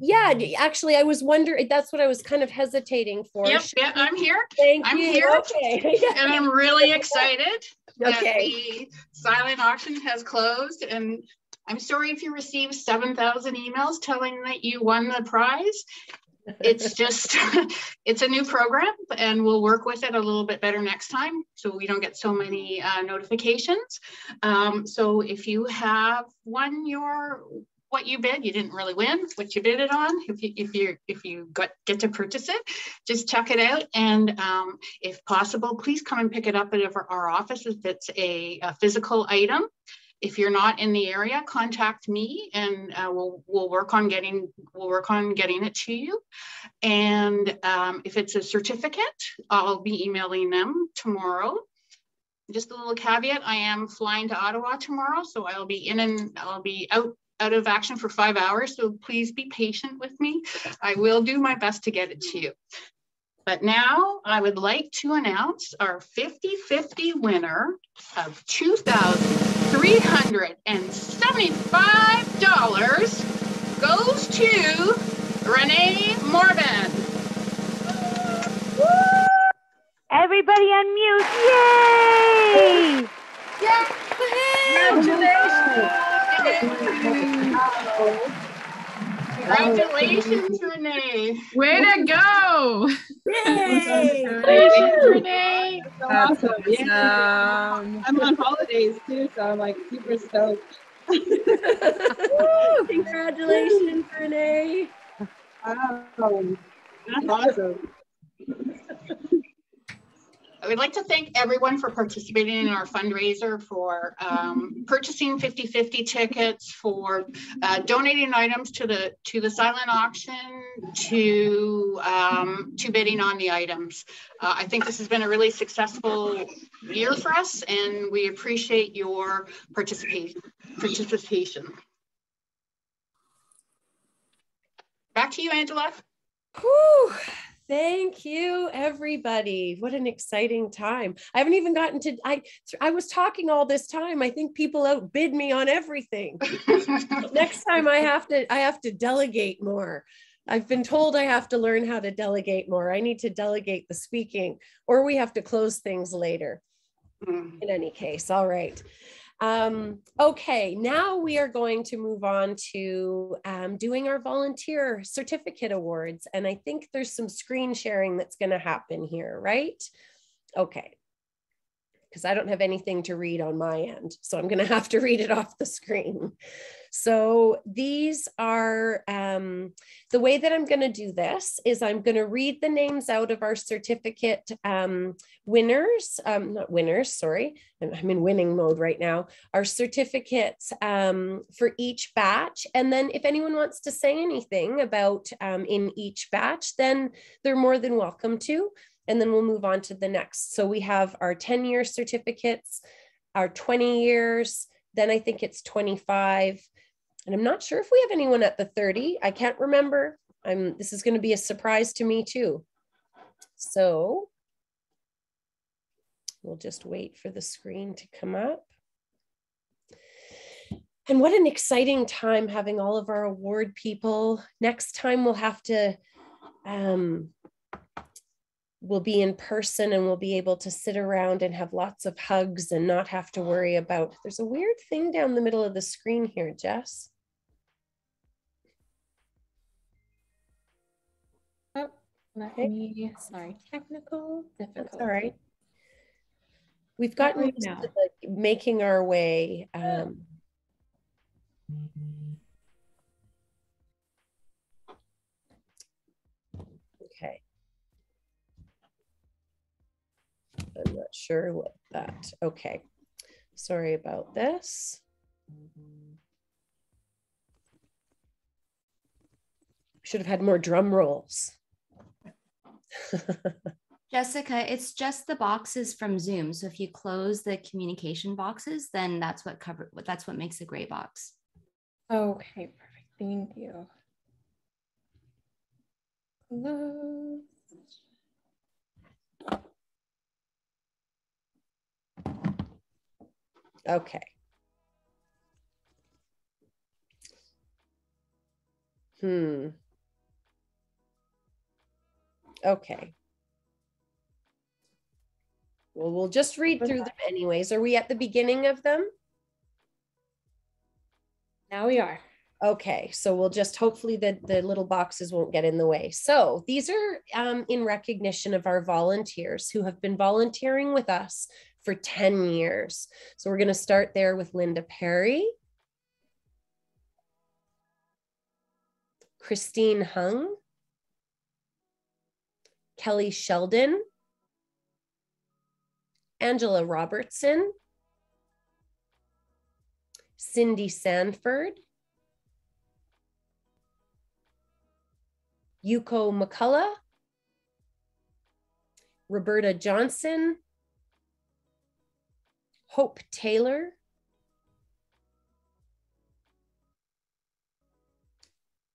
Yeah, actually, I was wondering. That's what I was kind of hesitating for. Yep, yeah, I'm here. Thank I'm you. here, Okay. and I'm really excited that Okay. the silent auction has closed. And I'm sorry if you received 7,000 emails telling that you won the prize. It's just, it's a new program, and we'll work with it a little bit better next time, so we don't get so many uh, notifications. Um, so if you have won your what you bid. You didn't really win what you bid it on. If you if you if you got get to purchase it, just check it out. And um, if possible, please come and pick it up at our, office if it's a, a physical item. If you're not in the area, contact me and uh, we'll we'll work on getting we'll work on getting it to you. And um, if it's a certificate, I'll be emailing them tomorrow. Just a little caveat i am flying to ottawa tomorrow so i'll be in and i'll be out out of action for five hours so please be patient with me. I will do my best to get it to you. But now i would like to announce our 50-50 winner of $2375 goes to renee morvan. Everybody unmute. Yay! Congratulations, Renee. Way to go. Yay. Congratulations, Renee. That's awesome. Yeah. I'm on holidays too, so I'm like super stoked. Congratulations, Renee. Wow. That's awesome. I would like to thank everyone for participating in our fundraiser, for um, purchasing 50-50 tickets, for uh, donating items to the to the silent auction, to um, to bidding on the items. Uh, I think this has been a really successful year for us, and we appreciate your participation. Participation. Back to you, Angela. Whew. Thank you, everybody. What an exciting time. I haven't even gotten to, I, I was talking all this time. I think people outbid me on everything. Next time I have to, I have to delegate more. I've been told I have to learn how to delegate more. I need to delegate the speaking or we have to close things later. Mm. In any case, all right. Um, okay, now we are going to move on to um, doing our volunteer certificate awards. And I think there's some screen sharing that's going to happen here, right? Okay. Because I don't have anything to read on my end. So I'm going to have to read it off the screen. So these are um, the way that I'm going to do this is I'm going to read the names out of our certificate um, winners, um, not winners, sorry, I'm in winning mode right now, our certificates um, for each batch. And then if anyone wants to say anything about um, in each batch, then they're more than welcome to. And then we'll move on to the next. So we have our 10 year certificates, our 20 years, then I think it's 25. And I'm not sure if we have anyone at the 30. I can't remember. I'm this is going to be a surprise to me too. So we'll just wait for the screen to come up. And what an exciting time having all of our award people. Next time we'll have to um, we'll be in person and we'll be able to sit around and have lots of hugs and not have to worry about there's a weird thing down the middle of the screen here jess Oh, Let me, sorry, technical difficulty. All right. We've gotten used to like making our way. Um, okay. I'm not sure what that, okay. Sorry about this. Should have had more drum rolls. Jessica, it's just the boxes from Zoom. So if you close the communication boxes, then that's what cover that's what makes a gray box. Okay, perfect. Thank you. Close. Okay. Hmm. Okay. Well, we'll just read through them anyways. Are we at the beginning of them? Now we are. Okay, so we'll just hopefully the, the little boxes won't get in the way. So these are um, in recognition of our volunteers who have been volunteering with us for 10 years. So we're going to start there with Linda Perry, Christine Hung, Kelly Sheldon, Angela Robertson, Cindy Sanford, Yuko McCullough, Roberta Johnson, Hope Taylor,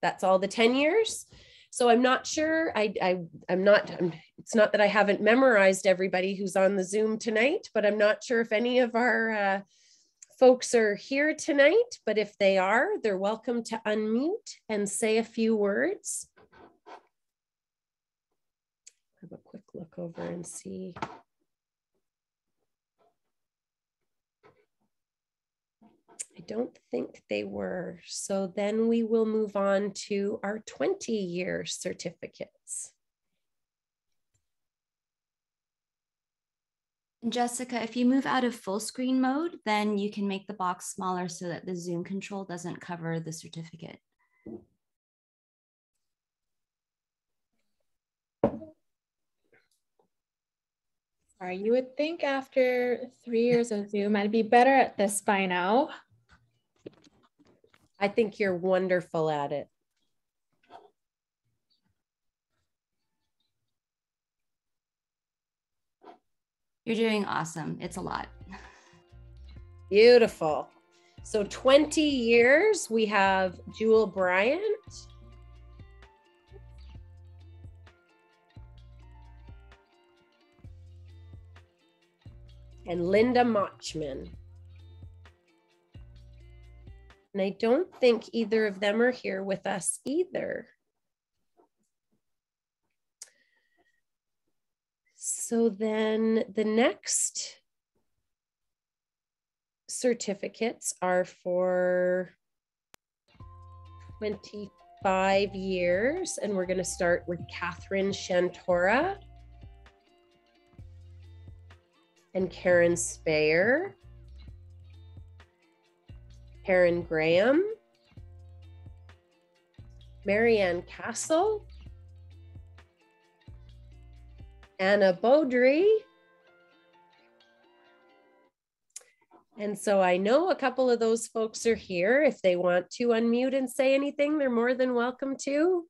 that's all the 10 years. So I'm not sure, I, I, I'm not, I'm, it's not that I haven't memorized everybody who's on the Zoom tonight, but I'm not sure if any of our uh, folks are here tonight, but if they are, they're welcome to unmute and say a few words. Have a quick look over and see. I don't think they were. So then we will move on to our 20 year certificates. Jessica, if you move out of full screen mode, then you can make the box smaller so that the zoom control doesn't cover the certificate. Sorry, you would think after three years of Zoom, I'd be better at this by now. I think you're wonderful at it. You're doing awesome. It's a lot. Beautiful. So 20 years, we have Jewel Bryant. And Linda Machman. And I don't think either of them are here with us either. So then the next certificates are for 25 years, and we're going to start with Catherine Shantora and Karen Speyer, Karen Graham, Marianne Castle, Anna Beaudry. And so I know a couple of those folks are here. If they want to unmute and say anything, they're more than welcome to.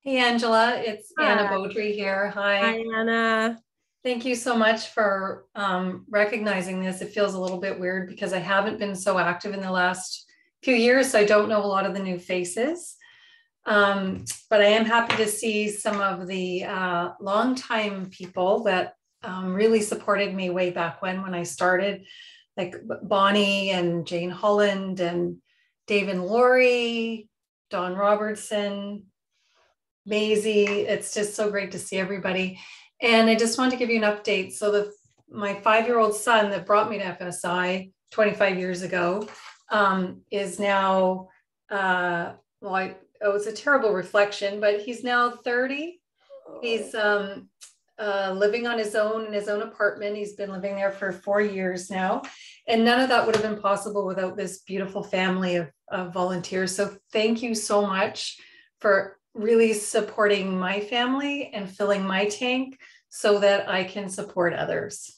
Hey, Angela, it's Anna Hi. Beaudry here. Hi. Hi, Anna. Thank you so much for um, recognizing this. It feels a little bit weird because I haven't been so active in the last few years, so I don't know a lot of the new faces. Um, but I am happy to see some of the uh, longtime people that um, really supported me way back when, when I started, like Bonnie and Jane Holland and Dave and Lori, Don Robertson, Maisie. It's just so great to see everybody. And I just want to give you an update. So the my five-year-old son that brought me to FSI 25 years ago um, is now uh, well, I, oh, it's a terrible reflection, but he's now 30. He's um, uh, living on his own in his own apartment. He's been living there for four years now. And none of that would have been possible without this beautiful family of, of volunteers. So thank you so much for really supporting my family and filling my tank so that I can support others.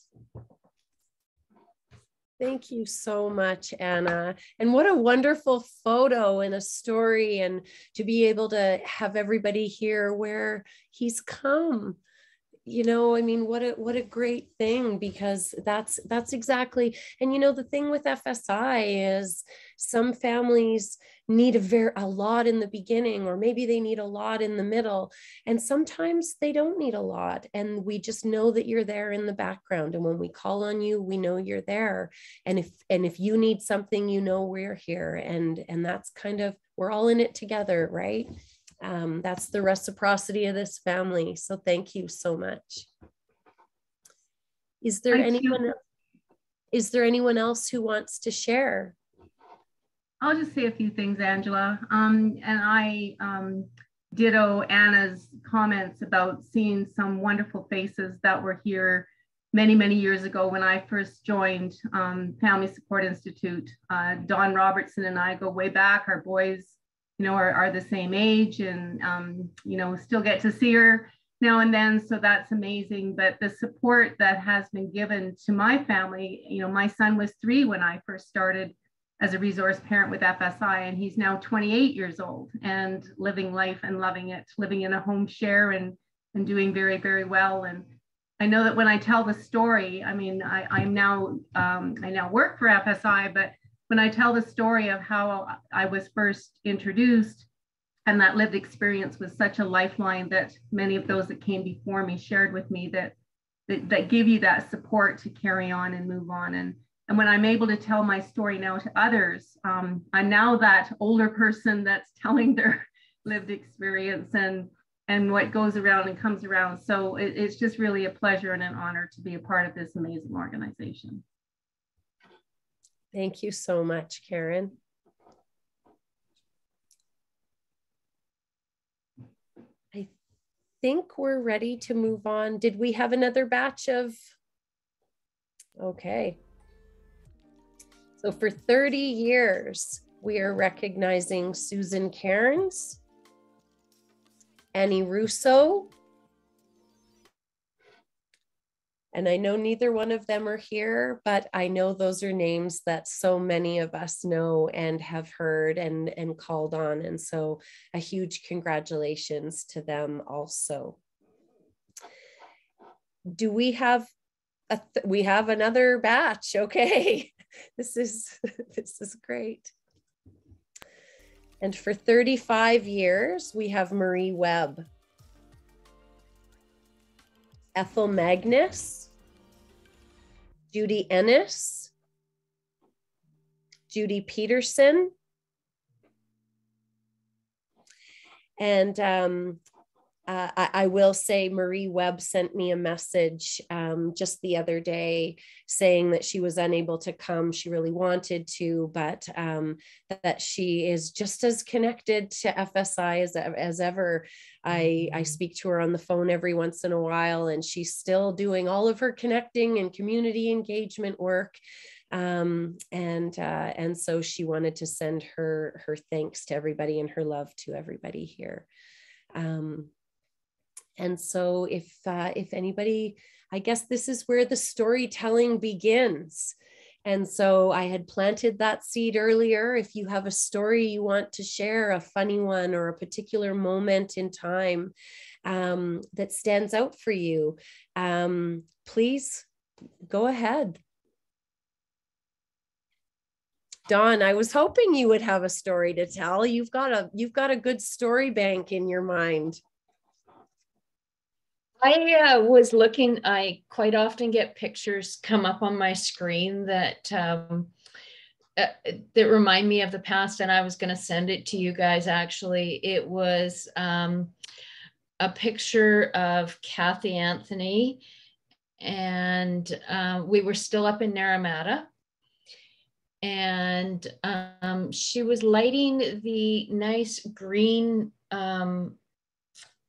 Thank you so much, Anna. And what a wonderful photo and a story, and to be able to have everybody hear where he's come you know i mean what a what a great thing because that's that's exactly and you know the thing with fsi is some families need a very a lot in the beginning or maybe they need a lot in the middle and sometimes they don't need a lot and we just know that you're there in the background and when we call on you we know you're there and if and if you need something you know we're here and and that's kind of we're all in it together right um, that's the reciprocity of this family. So thank you so much. Is there thank anyone? You. Is there anyone else who wants to share? I'll just say a few things, Angela. Um, and I um, ditto Anna's comments about seeing some wonderful faces that were here many, many years ago when I first joined um, Family Support Institute. Uh, Don Robertson and I go way back. Our boys you know, are, are the same age and, um, you know, still get to see her now and then. So that's amazing. But the support that has been given to my family, you know, my son was three when I first started as a resource parent with FSI, and he's now 28 years old and living life and loving it, living in a home share and, and doing very, very well. And I know that when I tell the story, I mean, I, I'm now, um, I now work for FSI, but when I tell the story of how I was first introduced and that lived experience was such a lifeline that many of those that came before me shared with me that, that, that give you that support to carry on and move on. And, and when I'm able to tell my story now to others, um, I'm now that older person that's telling their lived experience and, and what goes around and comes around. So it, it's just really a pleasure and an honor to be a part of this amazing organization. Thank you so much, Karen. I think we're ready to move on. Did we have another batch of? Okay. So for 30 years, we are recognizing Susan Cairns, Annie Russo, And I know neither one of them are here, but I know those are names that so many of us know and have heard and, and called on. And so a huge congratulations to them also. Do we have a th- we have another batch? Okay, this is this is great. And for 35 years, we have Marie Webb. Ethel Magnus, Judy Ennis, Judy Peterson, and um, uh, I, I, will say Marie Webb sent me a message um, just the other day saying that she was unable to come. She really wanted to, but um, that she is just as connected to FSI as, as ever. I, I speak to her on the phone every once in a while, and she's still doing all of her connecting and community engagement work. Um, and uh, and so she wanted to send her her thanks to everybody and her love to everybody here. Um, and so if uh, if anybody, I guess this is where the storytelling begins. And so I had planted that seed earlier. If you have a story you want to share, a funny one or a particular moment in time um, that stands out for you, um, please go ahead. Dawn, I was hoping you would have a story to tell. You've got a you've got a good story bank in your mind. I uh, was looking, I quite often get pictures come up on my screen that um, uh, that remind me of the past, and I was going to send it to you guys. Actually, it was um, a picture of Kathy Anthony, and uh, we were still up in Naramata, and um, she was lighting the nice green. Um,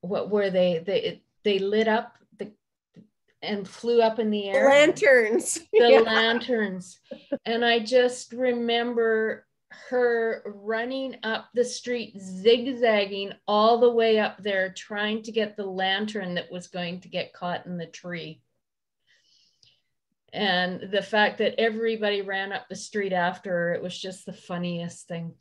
what were they? They they lit up the and flew up in the air. Lanterns. The Yeah. lanterns, and I just remember her running up the street, zigzagging all the way up there, trying to get the lantern that was going to get caught in the tree and the fact that everybody ran up the street after her it was just the funniest thing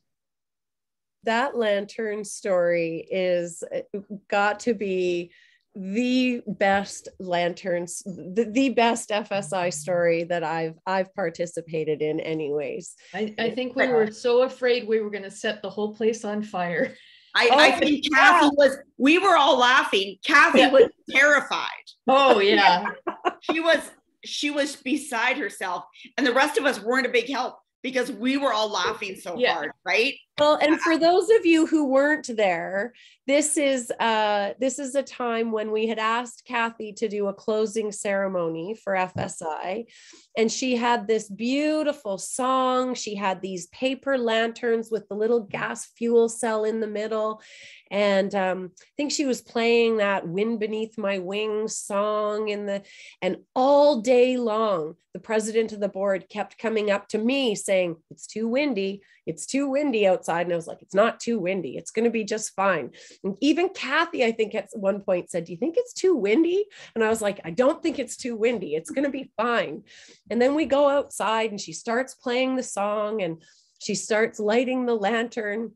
that lantern story is uh, got to be the best lanterns the, the best fsi story that i've i've participated in anyways i, I think we were so afraid we were going to set the whole place on fire I, oh, I Oh, think Kathy was, we were all laughing. Kathy Yeah. was terrified. oh yeah She was, she was beside herself. And the rest of us weren't a big help because we were all laughing so Yeah. hard, right? Well and for those of you who weren't there this is uh this is a time when we had asked kathy to do a closing ceremony for fsi and she had this beautiful song. She had these paper lanterns with the little gas fuel cell in the middle. And um, i think she was playing that wind beneath my wings song in the and all day long the president of the board kept coming up to me saying it's too windy. It's too windy outside and i was like it's not too windy. It's going to be just fine. And even kathy i think at one point said do you think it's too windy? And i was like i don't think it's too windy. It's going to be fine. And then we go outside and she starts playing the song and she starts lighting the lantern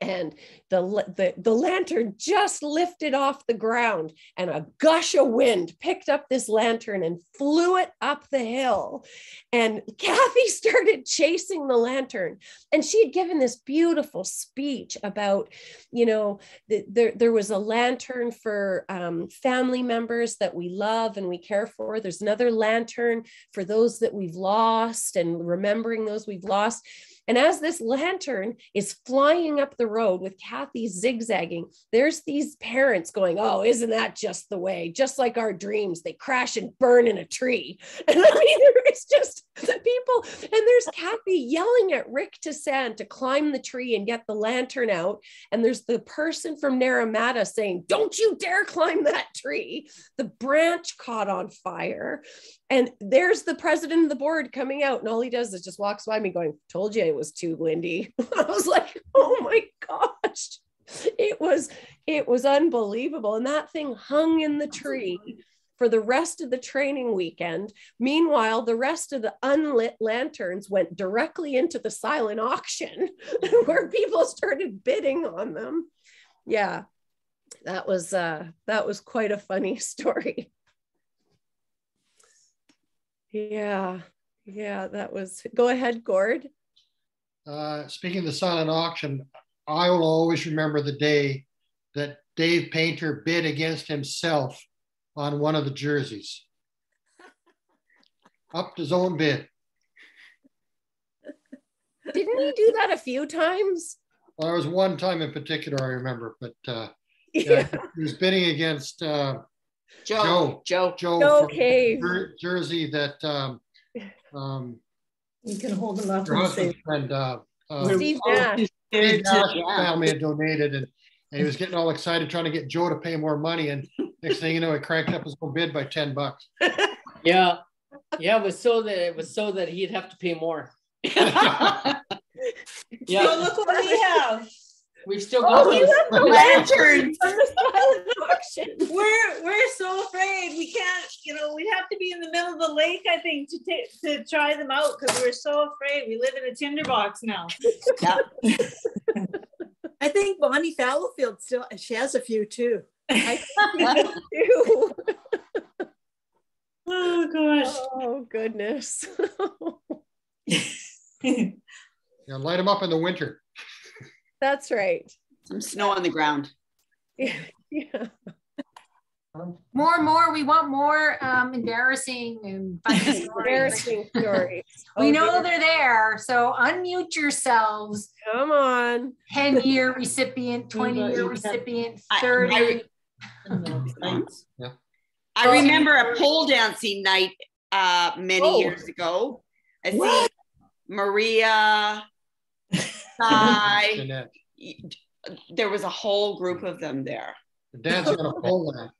and the, the the lantern just lifted off the ground and a gush of wind picked up this lantern and flew it up the hill. And kathy started chasing the lantern and she had given this beautiful speech about you know the, there, there was a lantern for um, family members that we love and we care for. There's another lantern for those that we've lost and remembering those we've lost and as this lantern is flying up the road with Kathy zigzagging, there's these parents going, Oh, isn't that just the way? Just like our dreams, they crash and burn in a tree. And I mean, it's just people, and there's Kathy yelling at Rick to Tassan to climb the tree and get the lantern out. And there's the person from Naramata saying, Don't you dare climb that tree. The branch caught on fire. And there's the president of the board coming out, and all he does is just walks by me going, Told you it was too windy. I was like, Oh my gosh. It was it was unbelievable. And that thing hung in the tree for the rest of the training weekend. Meanwhile, the rest of the unlit lanterns went directly into the silent auction where people started bidding on them. Yeah. That was uh that was quite a funny story. Yeah. Yeah, that was go ahead, Gord. Uh, speaking of the silent auction, I will always remember the day that Dave Painter bid against himself on one of the jerseys. Upped his own bid. Didn't he do that a few times? Well, there was one time in particular I remember, but uh, yeah, he was bidding against uh, Joe. Joe. Joe. Joe from Cave. Jer- Jersey that um, um, You can hold them up your and husband's say, friend, uh, uh, Steve Nash. Steve Nash Yeah. family had donated and, and he was getting all excited trying to get Joe to pay more money. And next thing you know, he cranked up his own bid by 10 bucks. Yeah. Yeah, it was so that it was so that he'd have to pay more. Yeah. So look what we have. We've still oh, got Oh, those. the lanterns from the silent auction. We're we're so afraid we can't. You know, we'd have to be in the middle of the lake, I think, to ta- to try them out because we're so afraid. We live in a tinderbox now. Yeah. I think Bonnie Fallowfield still, she has a few too. I do. Oh gosh. Oh goodness. Yeah, light them up in the winter. That's right. Some snow on the ground. Yeah. More and more, we want more um, embarrassing and funny. Embarrassing stories. we Oh, know dear. they're there, so unmute yourselves. Come on. 10 year recipient, 20 year recipient, 30. Yeah. I remember a pole dancing night uh, many Oh. years ago. I see. Maria, Ty. There was a whole group of them there Dancing on a pole lamp.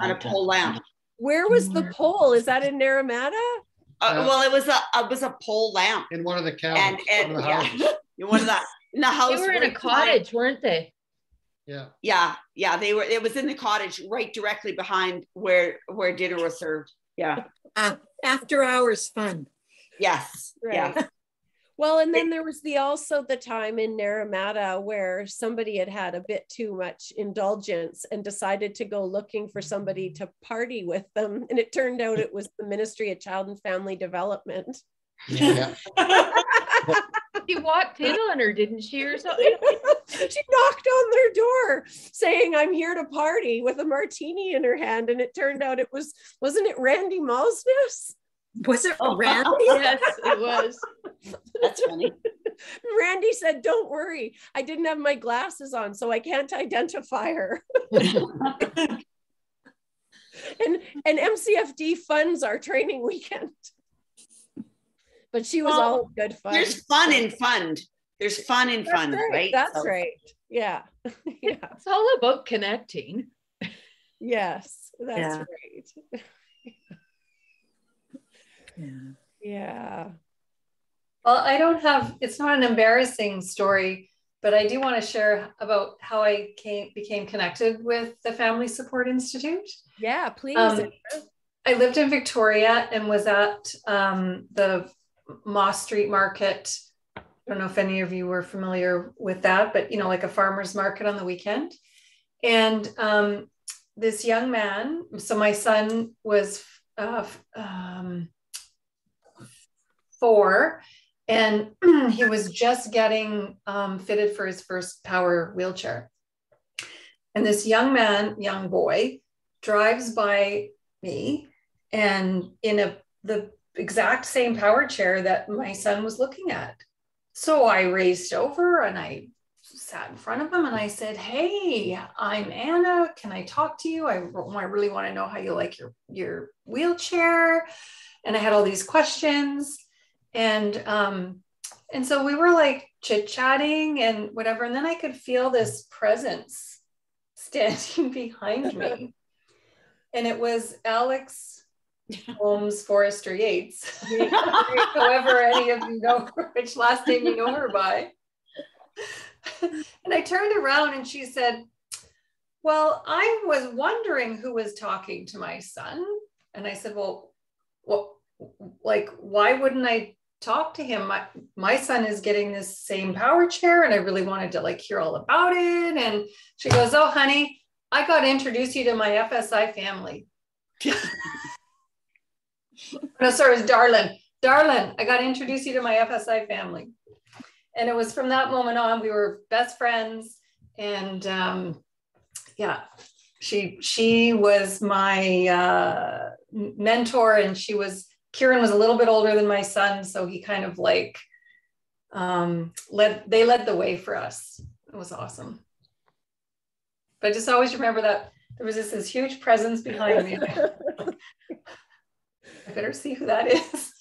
on a pole lamp. Where was the pole? Is that in Naramata? Uh, well, it was a it was a pole lamp in one of the cabins, and and one of the yeah, houses. in one of the in the house. They were in a right cottage, weren't they? Yeah. Yeah, yeah, they were. It was in the cottage, right directly behind where where dinner was served. Yeah. after hours fun. Yes. Yeah. Well, and then there was the also the time in Naramata where somebody had had a bit too much indulgence and decided to go looking for somebody to party with them, and it turned out it was the Ministry of Child and Family Development. Yeah. She walked in on her, didn't she, or something? she knocked on their door saying, "I'm here to party" with a martini in her hand, and it turned out it was wasn't it Randy Malsness? Was it oh, Randy? yes, it was. That's funny. Randy said, "Don't worry, I didn't have my glasses on, so I can't identify her." and and MCFD funds our training weekend. But she was Well, all good fun. There's fun in fund. There's fun in That's fund, right. right? That's So- right. Yeah. yeah. It's all about connecting. Yes, that's Yeah. right. Yeah. Well, I don't have, it's not an embarrassing story, but I do want to share about how I came, became connected with the Family Support Institute. Yeah, please. Um, I lived in Victoria and was at um, the Moss Street Market. I don't know if any of you were familiar with that, but you know, like a farmer's market on the weekend. And um, this young man, so my son was uh, um, four, and he was just getting um, fitted for his first power wheelchair. And this young man, young boy, drives by me and in a the exact same power chair that my son was looking at. So I raced over and I sat in front of him and I said, Hey, I'm Anna. Can I talk to you? I, I really want to know how you like your, your wheelchair. And I had all these questions. And um, and so we were like chit-chatting and whatever. And then I could feel this presence standing behind me. And it was Alex Holmes Forrester Yates. However, any of you know which last name you know her by. and I turned around and she said, Well, I was wondering who was talking to my son. And I said, Well, what like why wouldn't I talk to him? My my son is getting this same power chair and I really wanted to like hear all about it. And she goes, Oh, honey, I got to introduce you to my FSI family. no, sorry, it's Darlin. Darlin, I got to introduce you to my FSI family. And it was from that moment on, we were best friends. And um, yeah, she she was my uh, mentor, and she was Kieran was a little bit older than my son, so he kind of like um, led they led the way for us. It was awesome. But I just always remember that there was just this huge presence behind me. I better see who that is.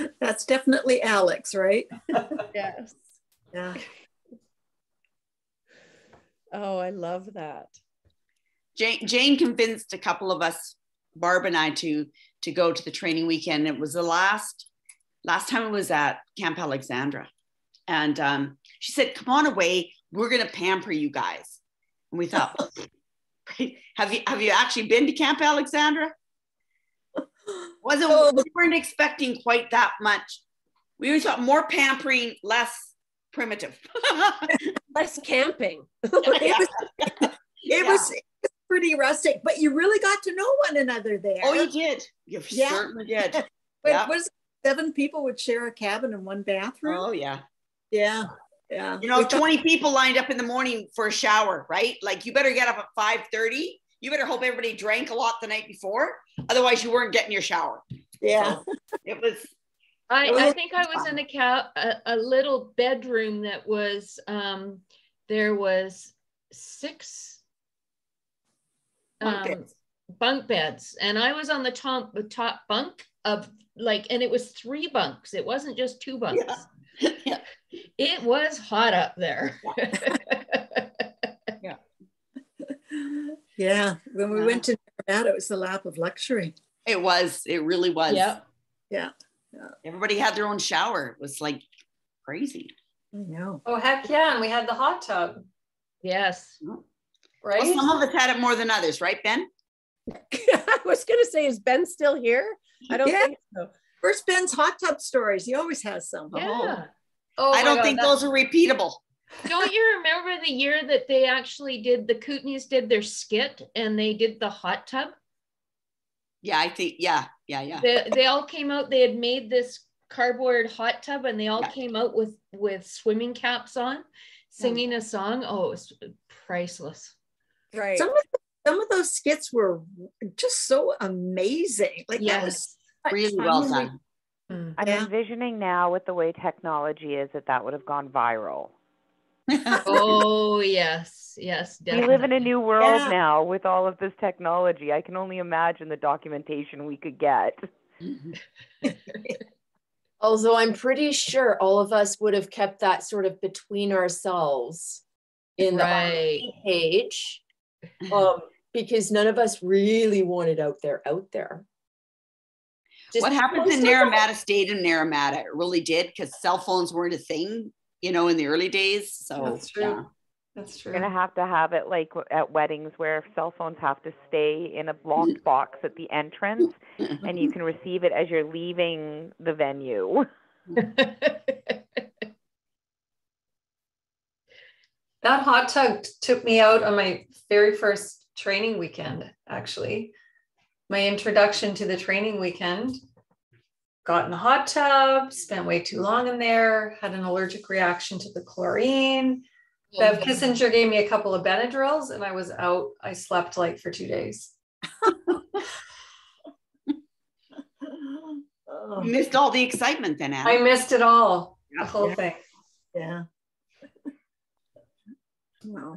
That's definitely Alex, right? yes. Yeah. Oh, I love that. Jane, Jane convinced a couple of us, Barb and I, to to go to the training weekend. It was the last last time it was at Camp Alexandra, and um, she said, "Come on away. We're gonna pamper you guys." And we thought, "Have you have you actually been to Camp Alexandra?" Wasn't oh, we weren't expecting quite that much. We were thought more pampering, less primitive, less camping. it was, it was pretty rustic, but you really got to know one another there. Oh, you did. You certainly did. But Yeah. what is it, seven people would share a cabin and one bathroom? Oh yeah. Yeah. Yeah. You know, 20 people lined up in the morning for a shower, right? Like you better get up at 5:30. You better hope everybody drank a lot the night before. Otherwise, you weren't getting your shower. Yeah. it was I, It was I a- think I was in a, ca- a a little bedroom that was um there was six Bunk um, beds. bunk beds and I was on the top the top bunk of like, and it was three bunks. It wasn't just two bunks. It was hot up there. yeah. Yeah. When we went to Nevada, it was the lap of luxury. It was. It really was. Yeah. Yeah. Everybody had their own shower. It was like crazy. I know. Oh, heck yeah. And we had the hot tub. Yes. Right? Well, some of us had it more than others, right, Ben? I was going to say, is Ben still here? I don't Yeah. think so. Where's Ben's hot tub stories? He always has some. Yeah. Oh, oh I don't God, think that- those are repeatable. Don't you remember the year that they actually did the Kootenays did their skit and they did the hot tub? Yeah, I think. Yeah, yeah, yeah. They, they all came out. They had made this cardboard hot tub and they all Yeah. came out with with swimming caps on, singing a song. Oh, it was priceless. Right. Some of some of those skits were just so amazing. Like that was such Really fun well when we- done. Mm. I'm envisioning now with the way technology is that that would have gone viral. oh yes, yes, We live in a new world Yeah. now with all of this technology. I can only imagine the documentation we could get. Although I'm pretty sure all of us would have kept that sort of between ourselves in the Right. RP page, um, because none of us really wanted out there, out there. Just what happened in post it. Naramata stayed in Naramata. It really did because cell phones weren't a thing, you know, in the early days. So That's true. yeah. That's true. We're gonna have to have it like at weddings where cell phones have to stay in a locked box at the entrance, and you can receive it as you're leaving the venue. That hot tub took me out on my very first training weekend, actually. My introduction to the training weekend. Got in the hot tub, spent way too long in there, had an allergic reaction to the chlorine. Oh, Bev Kissinger gave me a couple of Benadryls and I was out. I slept like for two days. You missed all the excitement then, Anna. I missed it all, the Yeah. whole thing. Yeah. Wow.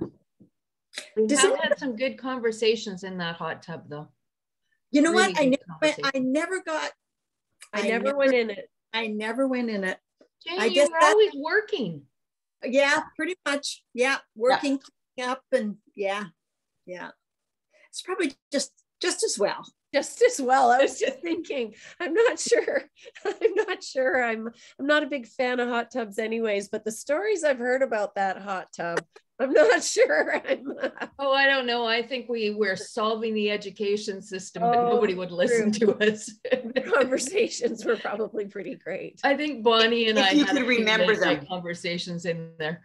We Does have it- had some good conversations in that hot tub though. You know Really what? I never I never got I never went in it. I never went in it. Jane, I you guess were that- always working. Yeah, pretty much. Yeah, working cleaning up and yeah, yeah. It's probably just just as well. Just as well. I was just thinking, I'm not sure. I'm not sure. I'm I'm not a big fan of hot tubs anyways, but the stories I've heard about that hot tub, I'm not sure. I'm Oh, I don't know. I think we were solving the education system, but Oh, nobody would listen true. to us. the conversations were probably pretty great. I think Bonnie and If I you had could remember late them. conversations in there.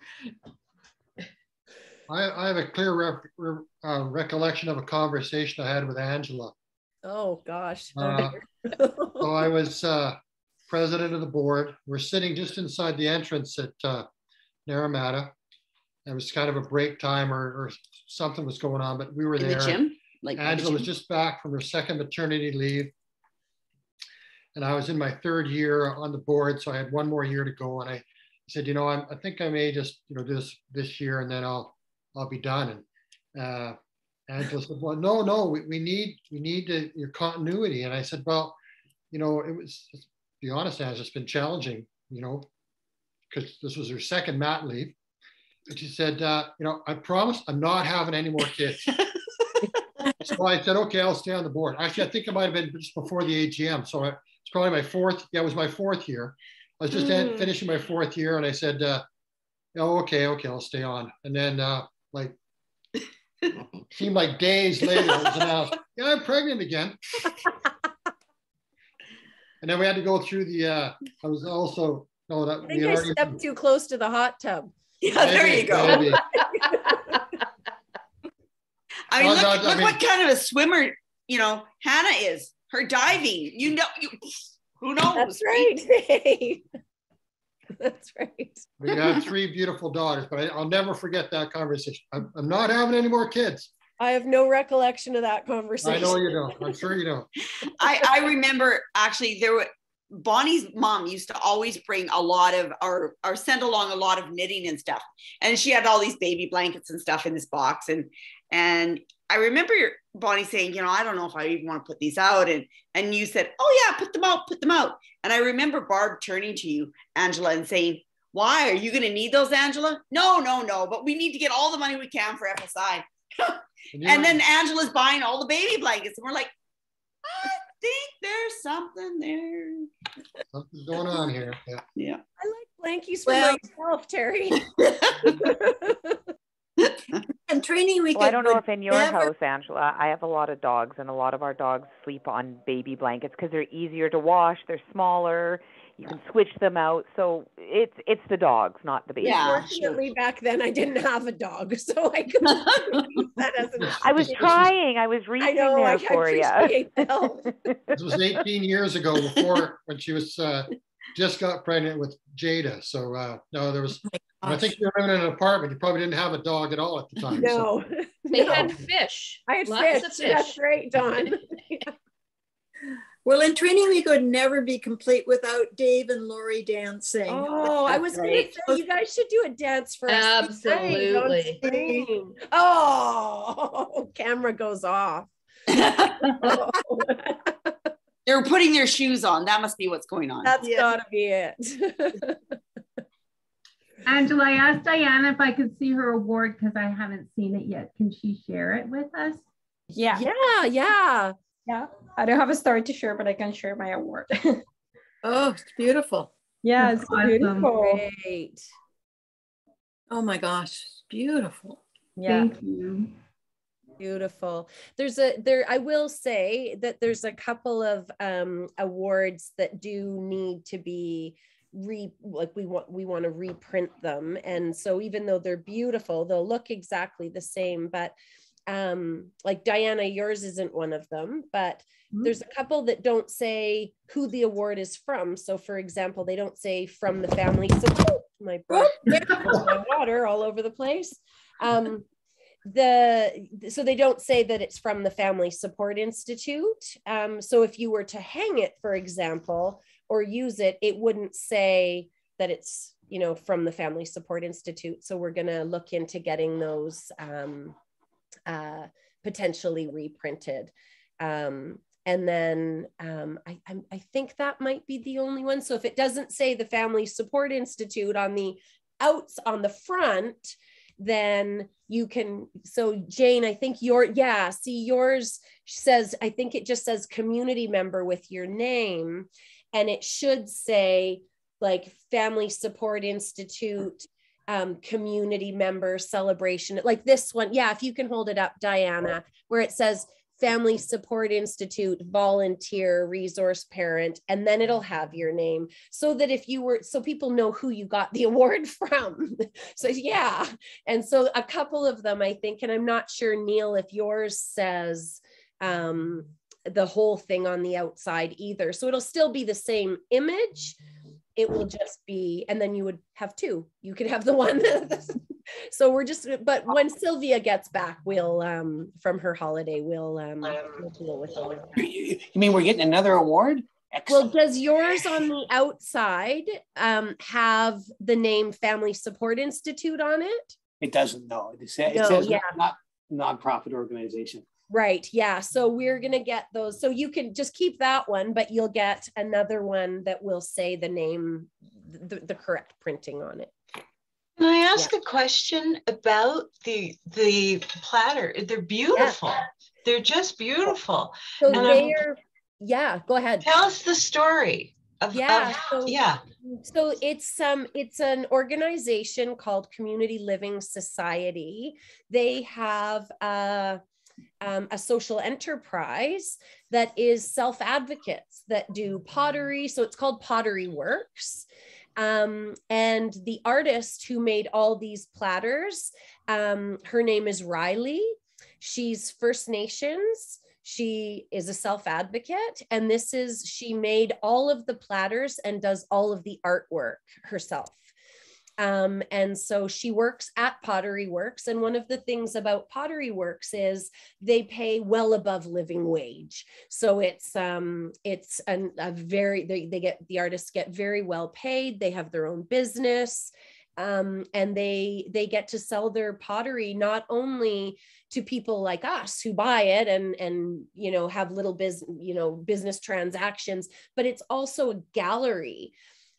I, I have a clear rep, re- uh, recollection of a conversation I had with Angela. Oh gosh. Oh, Uh. So I was uh, president of the board. We're sitting just inside the entrance at uh, Naramata. It was kind of a break time or, or something was going on, but we were In there. the gym? Like Angela was just back from her second maternity leave. And I was in my third year on the board, so I had one more year to go. And I said, you know, I'm, I think I may just, you know, do this this year and then I'll, I'll be done. And uh, Angela said, well, no, no, we, we need, we need to, your continuity. And I said, well, you know, it was, to be honest, Angela, it's been challenging, you know, because this was her second mat leave. And she said, uh, you know, I promise I'm not having any more kids. so I said, okay, I'll stay on the board. Actually, I think it might have been just before the AGM. So I- it's probably my fourth. Yeah, it was my fourth year. I was just Mm. finishing my fourth year, and I said, uh, oh, okay, okay, I'll stay on. And then, uh, like, seemed like days later, it was announced, yeah, I'm pregnant again. and then we had to go through the. Uh, I was also no, that I we think I stepped too close to the hot tub. Yeah, there you go. maybe. I mean, No, look, no, I look mean- what kind of a swimmer, you know, Hannah is. Her diving, you know, you, who knows? That's right. That's right. We have three beautiful daughters, but I, I'll never forget that conversation. I'm, I'm not having any more kids. I have no recollection of that conversation. I know you don't. I'm sure you don't. I, I remember actually there were Bonnie's mom used to always bring a lot of or or send along a lot of knitting and stuff. And she had all these baby blankets and stuff in this box. And and I remember Bonnie saying, you know, I don't know if I even want to put these out. And and you said, Oh yeah, put them out, put them out. And I remember Barb turning to you, Angela, and saying, Why? Are you gonna need those, Angela? No, no, no, but we need to get all the money we can for FSI. and then Angela's buying all the baby blankets, and we're like, I think there's something there. Something's going on here. Yeah. Yeah. I like blankies for Well- myself, Terry. And training we Well, I don't know if in your never- house, Angela, I have a lot of dogs, and a lot of our dogs sleep on baby blankets because they're easier to wash. They're smaller. You can switch them out. So it's it's the dogs, not the baby. Yeah. Unfortunately, back then I didn't have a dog, so I couldn't use that as an I was trying. I was I reaching know. I, there for you. appreciate. This was 18 years ago before when she was uh, just got pregnant with Jada. So uh, no, there was. and I think you were living in an apartment. You probably didn't have a dog at all at the time. so- No, They No. had fish. I had Lots fish. of fish. That's right, Dawn. Well, in training we could never be complete without Dave and Lori dancing. Oh, I was going to say you guys should do a dance for us. Absolutely. screen. Oh, camera goes off. They're putting their shoes on. That must be what's going on. That's gotta be it. Angela, I asked Diana if I could see her award because I haven't seen it yet. Can she share it with us? Yeah. Yeah, yeah. Yeah. I don't have a story to share, but I can share my award. Oh, it's beautiful. yeah, it's awesome. beautiful. Great. Oh my gosh, it's beautiful. Yeah. Thank you. Beautiful. There's a there I will say that there's a couple of um awards that do need to be re like we want we want to reprint them and so even though they're beautiful they'll look exactly the same but um like Diana yours isn't one of them but there's a couple that don't say who the award is from. So for example they don't say from the family. Support my bro- my water all over the place. Um the so they don't say that it's from the family support institute. Um, so if you were to hang it for example or use it it wouldn't say that it's you know from the family support institute. So we're going to look into getting those um, uh, potentially reprinted. Um, and then um, I, I'm- I think that might be the only one. So if it doesn't say the family support institute on the outs on the front then you can so jane i think your yeah see yours says i think it just says community member with your name. And it should say like family support institute um, community member celebration like this one yeah if you can hold it up diana where it says family support institute volunteer resource parent and then it'll have your name so that if you were so people know who you got the award from. So yeah. And so a couple of them i think and i'm not sure neil if yours says um the whole thing on the outside either. So it'll still be the same image it will just be and then you would have two you could have the one so we're just but when sylvia gets back we'll um from her holiday we'll um we'll deal with all of that. You mean we're getting another award? well does yours on the outside um have the name family support institute on it It doesn't, no. It says, it No, says yeah. not nonprofit organization. Right. Yeah. So we're going to get those. So you can just keep that one, but you'll get another one that will say the name, the, the correct printing on it. Can I ask a question about the the platter? They're beautiful. They're just beautiful. So And I'm- they're, yeah, go ahead. Tell us the story of, Yeah. of- so, yeah. So it's um it's an organization called Community Living Society. They have a um, a social enterprise that is self advocates that do pottery. So it's called Pottery Works. Um, and the artist who made all these platters, um, her name is Riley. She's First Nations. She is a self advocate. And this is, she made all of the platters and does all of the artwork herself. Um, and so she works at Pottery Works. And one of the things about Pottery Works is they pay well above living wage. So it's um, it's an, a very they, they get the artists get very well paid. They have their own business, um, and they they get to sell their pottery not only to people like us who buy it and and you know have little business you know business transactions but it's also a gallery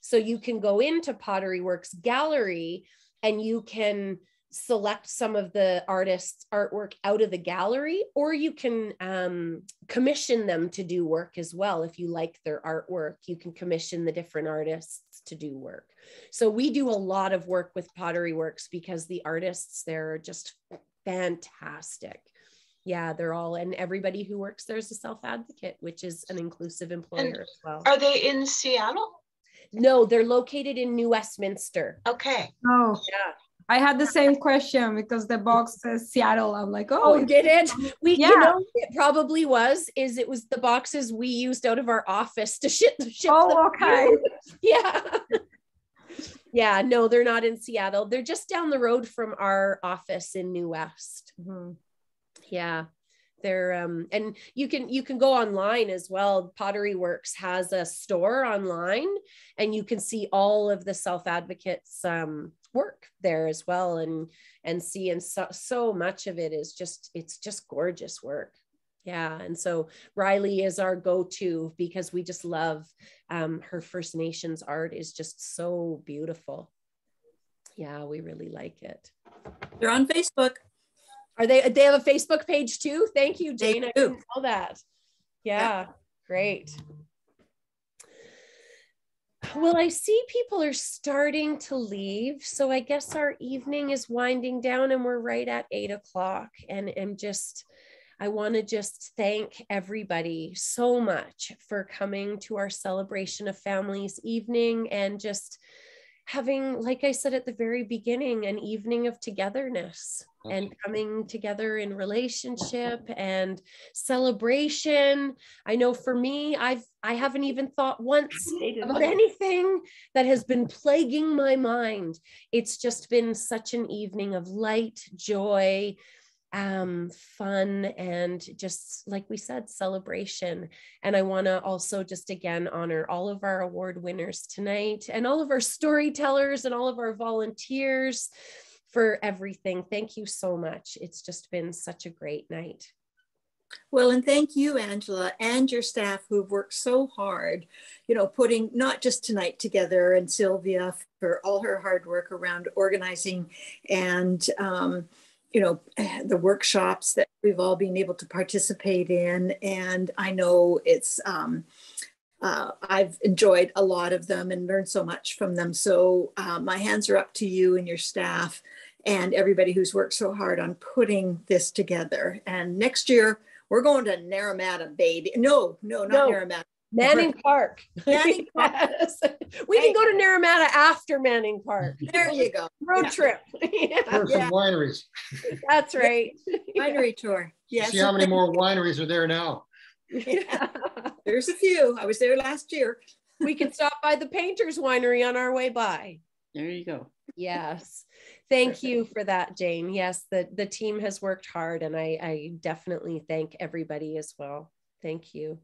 so you can go into pottery works gallery and you can select some of the artists artwork out of the gallery or you can um, commission them to do work as well. If you like their artwork you can commission the different artists to do work. So we do a lot of work with pottery works because the artists they're just fantastic. Yeah they're all and everybody who works there is a self advocate which is an inclusive employer And as well. Are they in Seattle? No they're located in new westminster okay Oh, yeah I had the same question because the box says Seattle. I'm like, oh, Oh, it's- did it? We, Yeah. you know, it probably was. Is it was the boxes we used out of our office to ship. ship Oh, them okay. Yeah. yeah. No, they're not in Seattle. They're just down the road from our office in New West. Mm-hmm. Yeah. They're um and you can you can go online as well. Pottery Works has a store online and you can see all of the self advocates um work there as well and and see and so, so much of it is just it's just gorgeous work yeah and so riley is our go-to because we just love um, her first nations art is just so beautiful yeah we really like it They're on Facebook. Are they they have a facebook page too? Thank you jane. I didn't know that. Yeah. Great. Well, I see people are starting to leave. So I guess our evening is winding down and we're right at eight o'clock. And I'm just I want to just thank everybody so much for coming to our celebration of families evening and just having, like I said at the very beginning, an evening of togetherness and coming together in relationship and celebration. I know for me, I've I haven't even thought once about anything that has been plaguing my mind. It's just been such an evening of light, joy, um, fun, and just like we said, celebration. And I want to also just again honor all of our award winners tonight and all of our storytellers and all of our volunteers for everything. Thank you so much. It's just been such a great night. Well, and thank you, Angela, and your staff who've worked so hard, you know, putting not just tonight together, and Sylvia for all her hard work around organizing and, um, you know, the workshops that we've all been able to participate in. And I know it's, um, uh, I've enjoyed a lot of them and learned so much from them. So uh, my hands are up to you and your staff and everybody who's worked so hard on putting this together. And next year, we're going to Naramata, baby. No, no, not No. Naramata. Manning Park. Manning Park. Yes. We can go to Naramata after Manning Park. There you go. Road Yeah. trip. Tour yeah, some Yeah. wineries. that's right. Winery tour. Yes. See how many more wineries are there now. Yeah. There's a few. I was there last year. we can stop by the Painters Winery on our way by. There you go. Yes. Thank you for that, Jane. Yes, the, the team has worked hard and I, I definitely thank everybody as well. Thank you.